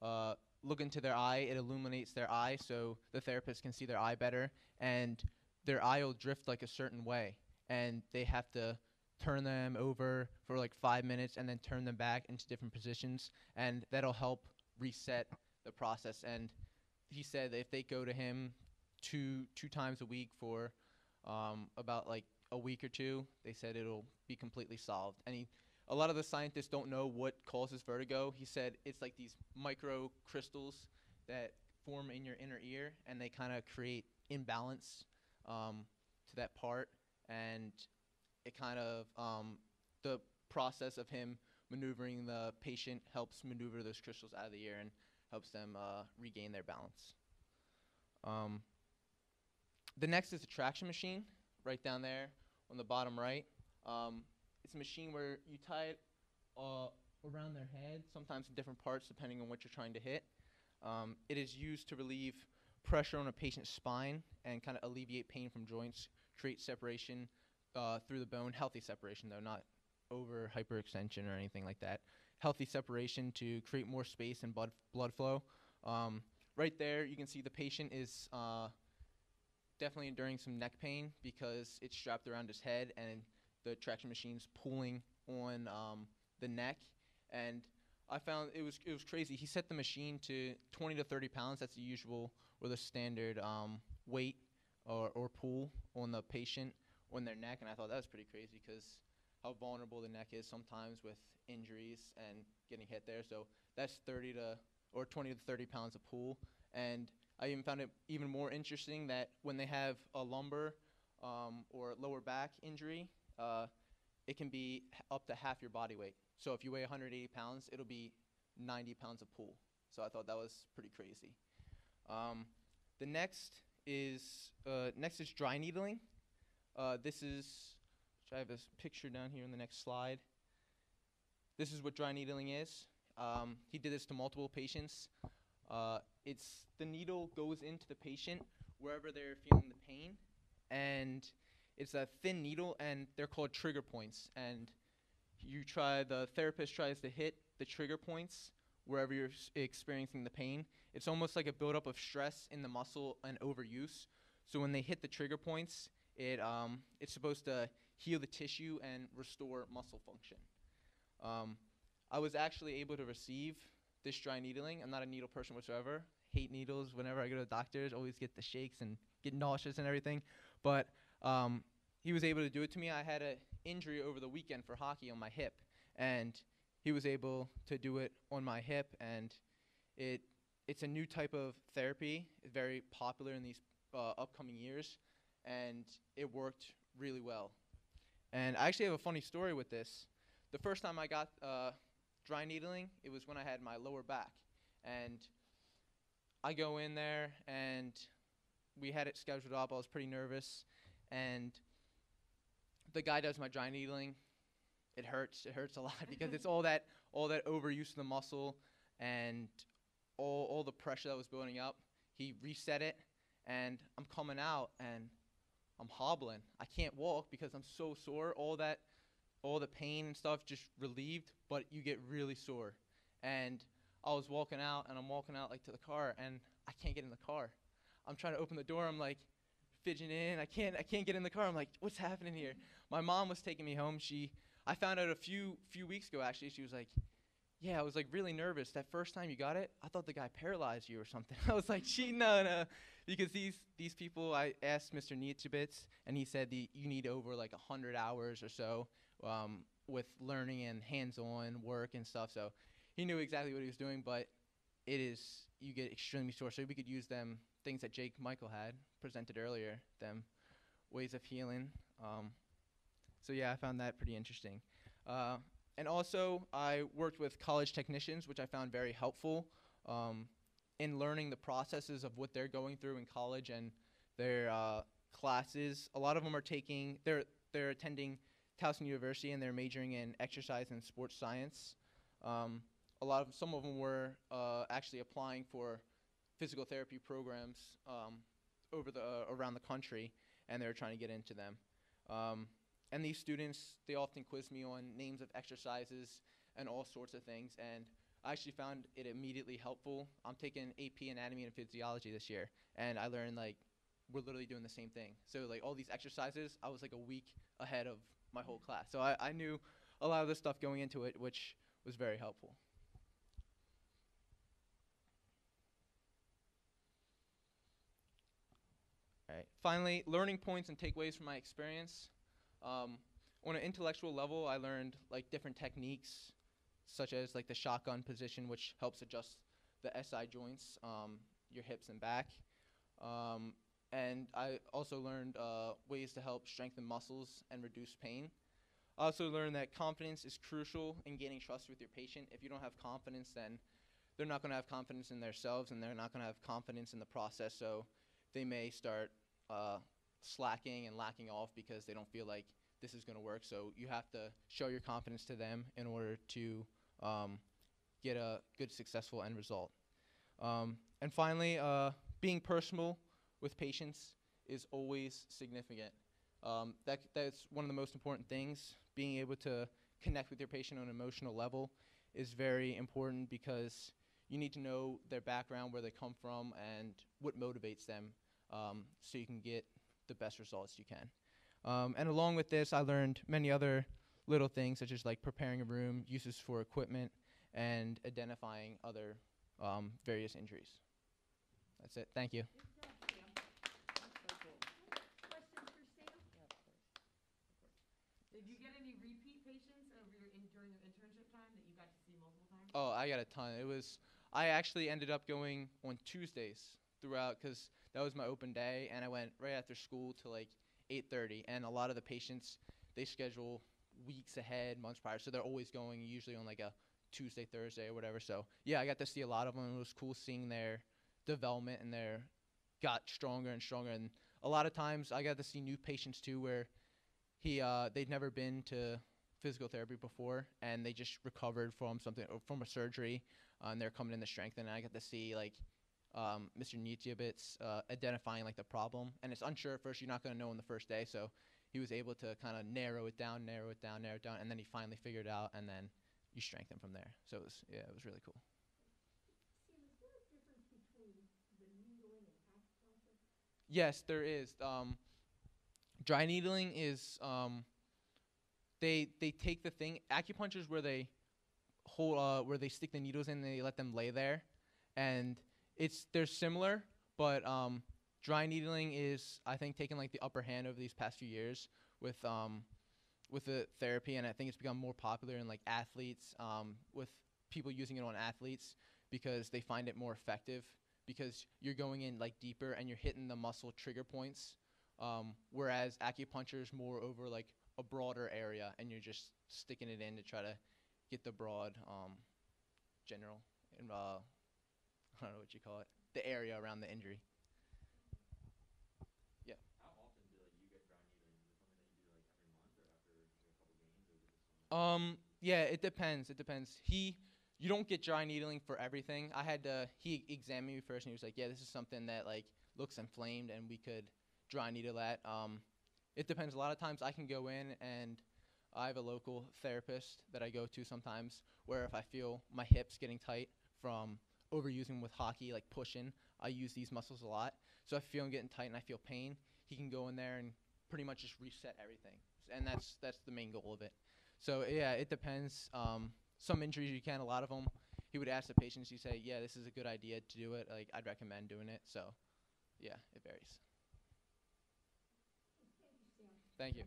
uh, look into their eye. It illuminates their eye, so the therapist can see their eye better, and their eye will drift like a certain way, and they have to turn them over for like five minutes and then turn them back into different positions, and that'll help reset the process. And he said if they go to him two two times a week for um, about like a week or two, they said it'll be completely solved. And he, a lot of the scientists don't know what causes vertigo. He said it's like these micro crystals that form in your inner ear, and they kind of create imbalance um, to that part, and it kind of um, the process of him maneuvering the patient helps maneuver those crystals out of the ear and helps them uh, regain their balance. Um, the next is a traction machine, right down there on the bottom right. Um, it's a machine where you tie it uh, around their head, sometimes in different parts depending on what you're trying to hit. Um, it is used to relieve pressure on a patient's spine and kind of alleviate pain from joints, create separation uh, through the bone, healthy separation though, not over hyperextension or anything like that. Healthy separation to create more space and blood blood flow. Um, right there, you can see the patient is uh, definitely enduring some neck pain because it's strapped around his head and the traction machine's pulling on um, the neck. And I found it was it was crazy. He set the machine to 20 to 30 pounds. That's the usual or the standard um, weight or, or pull on the patient on their neck. And I thought that was pretty crazy because how vulnerable the neck is sometimes with injuries and getting hit there. So that's 30 to or 20 to 30 pounds of pull. And I even found it even more interesting that when they have a lumbar um, or lower back injury, uh, it can be up to half your body weight. So if you weigh 180 pounds, it'll be 90 pounds of pull. So I thought that was pretty crazy. Um, the next is uh, next is dry needling. Uh, this is I have a picture down here in the next slide. This is what dry needling is. Um, he did this to multiple patients. Uh, it's the needle goes into the patient wherever they're feeling the pain, and it's a thin needle, and they're called trigger points. And you try the therapist tries to hit the trigger points wherever you're experiencing the pain. It's almost like a buildup of stress in the muscle and overuse. So when they hit the trigger points, it um, it's supposed to heal the tissue and restore muscle function. Um, I was actually able to receive this dry needling. I'm not a needle person whatsoever. Hate needles. Whenever I go to the doctors, always get the shakes and get nauseous and everything. But um, he was able to do it to me. I had an injury over the weekend for hockey on my hip, and he was able to do it on my hip. And it it's a new type of therapy, very popular in these uh, upcoming years, and it worked really well. And I actually have a funny story with this. The first time I got uh, dry needling, it was when I had my lower back, and I go in there and we had it scheduled up. I was pretty nervous, and the guy does my dry needling. It hurts. It hurts a lot because it's all that all that overuse of the muscle and all all the pressure that was building up. He reset it, and I'm coming out and I'm hobbling. I can't walk because I'm so sore. All that all the pain and stuff just relieved, but you get really sore. And I was walking out and I'm walking out like to the car and I can't get in the car. I'm trying to open the door. I'm like fidgeting. I can't I can't get in the car. I'm like, what's happening here? My mom was taking me home. She I found out a few few weeks ago actually. She was like, yeah, I was like really nervous. That first time you got it, I thought the guy paralyzed you or something. I was like, she no no, because these these people. I asked Mr. Nietzschebitz, and he said the, you need over like a hundred hours or so um, with learning and hands-on work and stuff. So he knew exactly what he was doing, but it is you get extremely sore. So we could use them things that Jake Michael had presented earlier, them ways of healing. Um, so yeah, I found that pretty interesting. Uh, and also, I worked with college technicians, which I found very helpful um, in learning the processes of what they're going through in college and their uh, classes. A lot of them are taking, they're they're attending Towson University and they're majoring in exercise and sports science. Um, a lot of some of them were uh, actually applying for physical therapy programs um, over the uh, around the country, and they were trying to get into them. Um, and these students, they often quiz me on names of exercises and all sorts of things. And I actually found it immediately helpful. I'm taking AP Anatomy and Physiology this year, and I learned like we're literally doing the same thing. So like all these exercises, I was like a week ahead of my whole class. So I, I knew a lot of this stuff going into it, which was very helpful. Right. Finally, learning points and takeaways from my experience. Um, on an intellectual level, I learned like different techniques, such as like the shotgun position, which helps adjust the SI joints, um, your hips and back. Um, and I also learned uh, ways to help strengthen muscles and reduce pain. I also learned that confidence is crucial in gaining trust with your patient. If you don't have confidence, then they're not going to have confidence in themselves, and they're not going to have confidence in the process. So they may start uh, slacking and lacking off because they don't feel like this is going to work. So you have to show your confidence to them in order to um, get a good, successful end result. Um, and finally, uh, being personal with patients is always significant. Um, that, that's one of the most important things. Being able to connect with your patient on an emotional level is very important because you need to know their background, where they come from, and what motivates them um, so you can get the best results you can. Um, and along with this, I learned many other little things, such as like preparing a room, uses for equipment, and identifying other um, various injuries. That's it. Thank you. Did you get any repeat patients over your in, during your internship time that you got to see multiple times? Oh, I got a ton. It was I actually ended up going on Tuesdays throughout because that was my open day, and I went right after school to like 8:30. And a lot of the patients they schedule weeks ahead, months prior, so they're always going usually on like a Tuesday, Thursday, or whatever. So yeah, I got to see a lot of them. It was cool seeing their development and their got stronger and stronger. And a lot of times I got to see new patients too, where he uh, they'd never been to physical therapy before, and they just recovered from something or from a surgery, uh, and they're coming in to strengthen. And I got to see like um, Mr. Nietzschebitz uh, identifying like the problem, and it's unsure at first. You're not going to know on the first day, so he was able to kind of narrow it down, narrow it down, narrow it down, and then he finally figured it out, and then you strengthen from there. So it was yeah, it was really cool. Sam, is there a difference between the needling and acupuncture? Yes, there is. Um, dry needling is um, they they take the thing. Acupuncture is where they hold uh, where they stick the needles in and they let them lay there, and it's they're similar, but um, dry needling is I think taking like the upper hand over these past few years, with um, with the therapy, and I think it's become more popular in like athletes, um, with people using it on athletes because they find it more effective because you're going in like deeper and you're hitting the muscle trigger points, um, whereas acupuncture is more over like a broader area and you're just sticking it in to try to get the broad um, general and uh, I don't know what you call it, the area around the injury. Yeah. Um, yeah, it depends. It depends. He, you don't get dry needling for everything. I had to. He examined me first, and he was like, "Yeah, this is something that like looks inflamed, and we could dry needle that." Um, it depends. A lot of times, I can go in and I have a local therapist that I go to sometimes, where if I feel my hips getting tight from overusing with hockey, like pushing, I use these muscles a lot. So if I feel I'm getting tight and I feel pain, he can go in there and pretty much just reset everything, and that's that's the main goal of it. So yeah, it depends. Um, some injuries you can, a lot of them. He would ask the patients. You say, "Yeah, this is a good idea to do it. Like I'd recommend doing it." So, yeah, it varies. Thank you.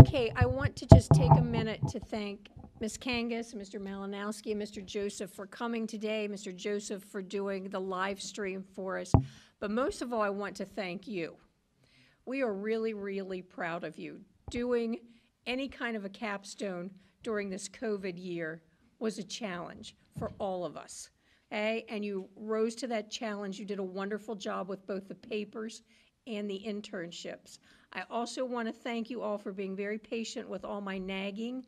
Okay, I want to just take a minute to thank Ms. Kangas, Mr. Malinowski, and Mr. Joseph for coming today, Mr. Joseph for doing the live stream for us. But most of all, I want to thank you. We are really, really proud of you. Doing any kind of a capstone during this COVID year was a challenge for all of us. Okay? And you rose to that challenge. You did a wonderful job with both the papers and the internships. I also want to thank you all for being very patient with all my nagging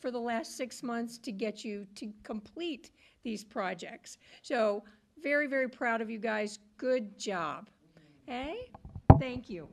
for the last six months to get you to complete these projects. So, very, very proud of you guys. Good job. Okay? Thank you.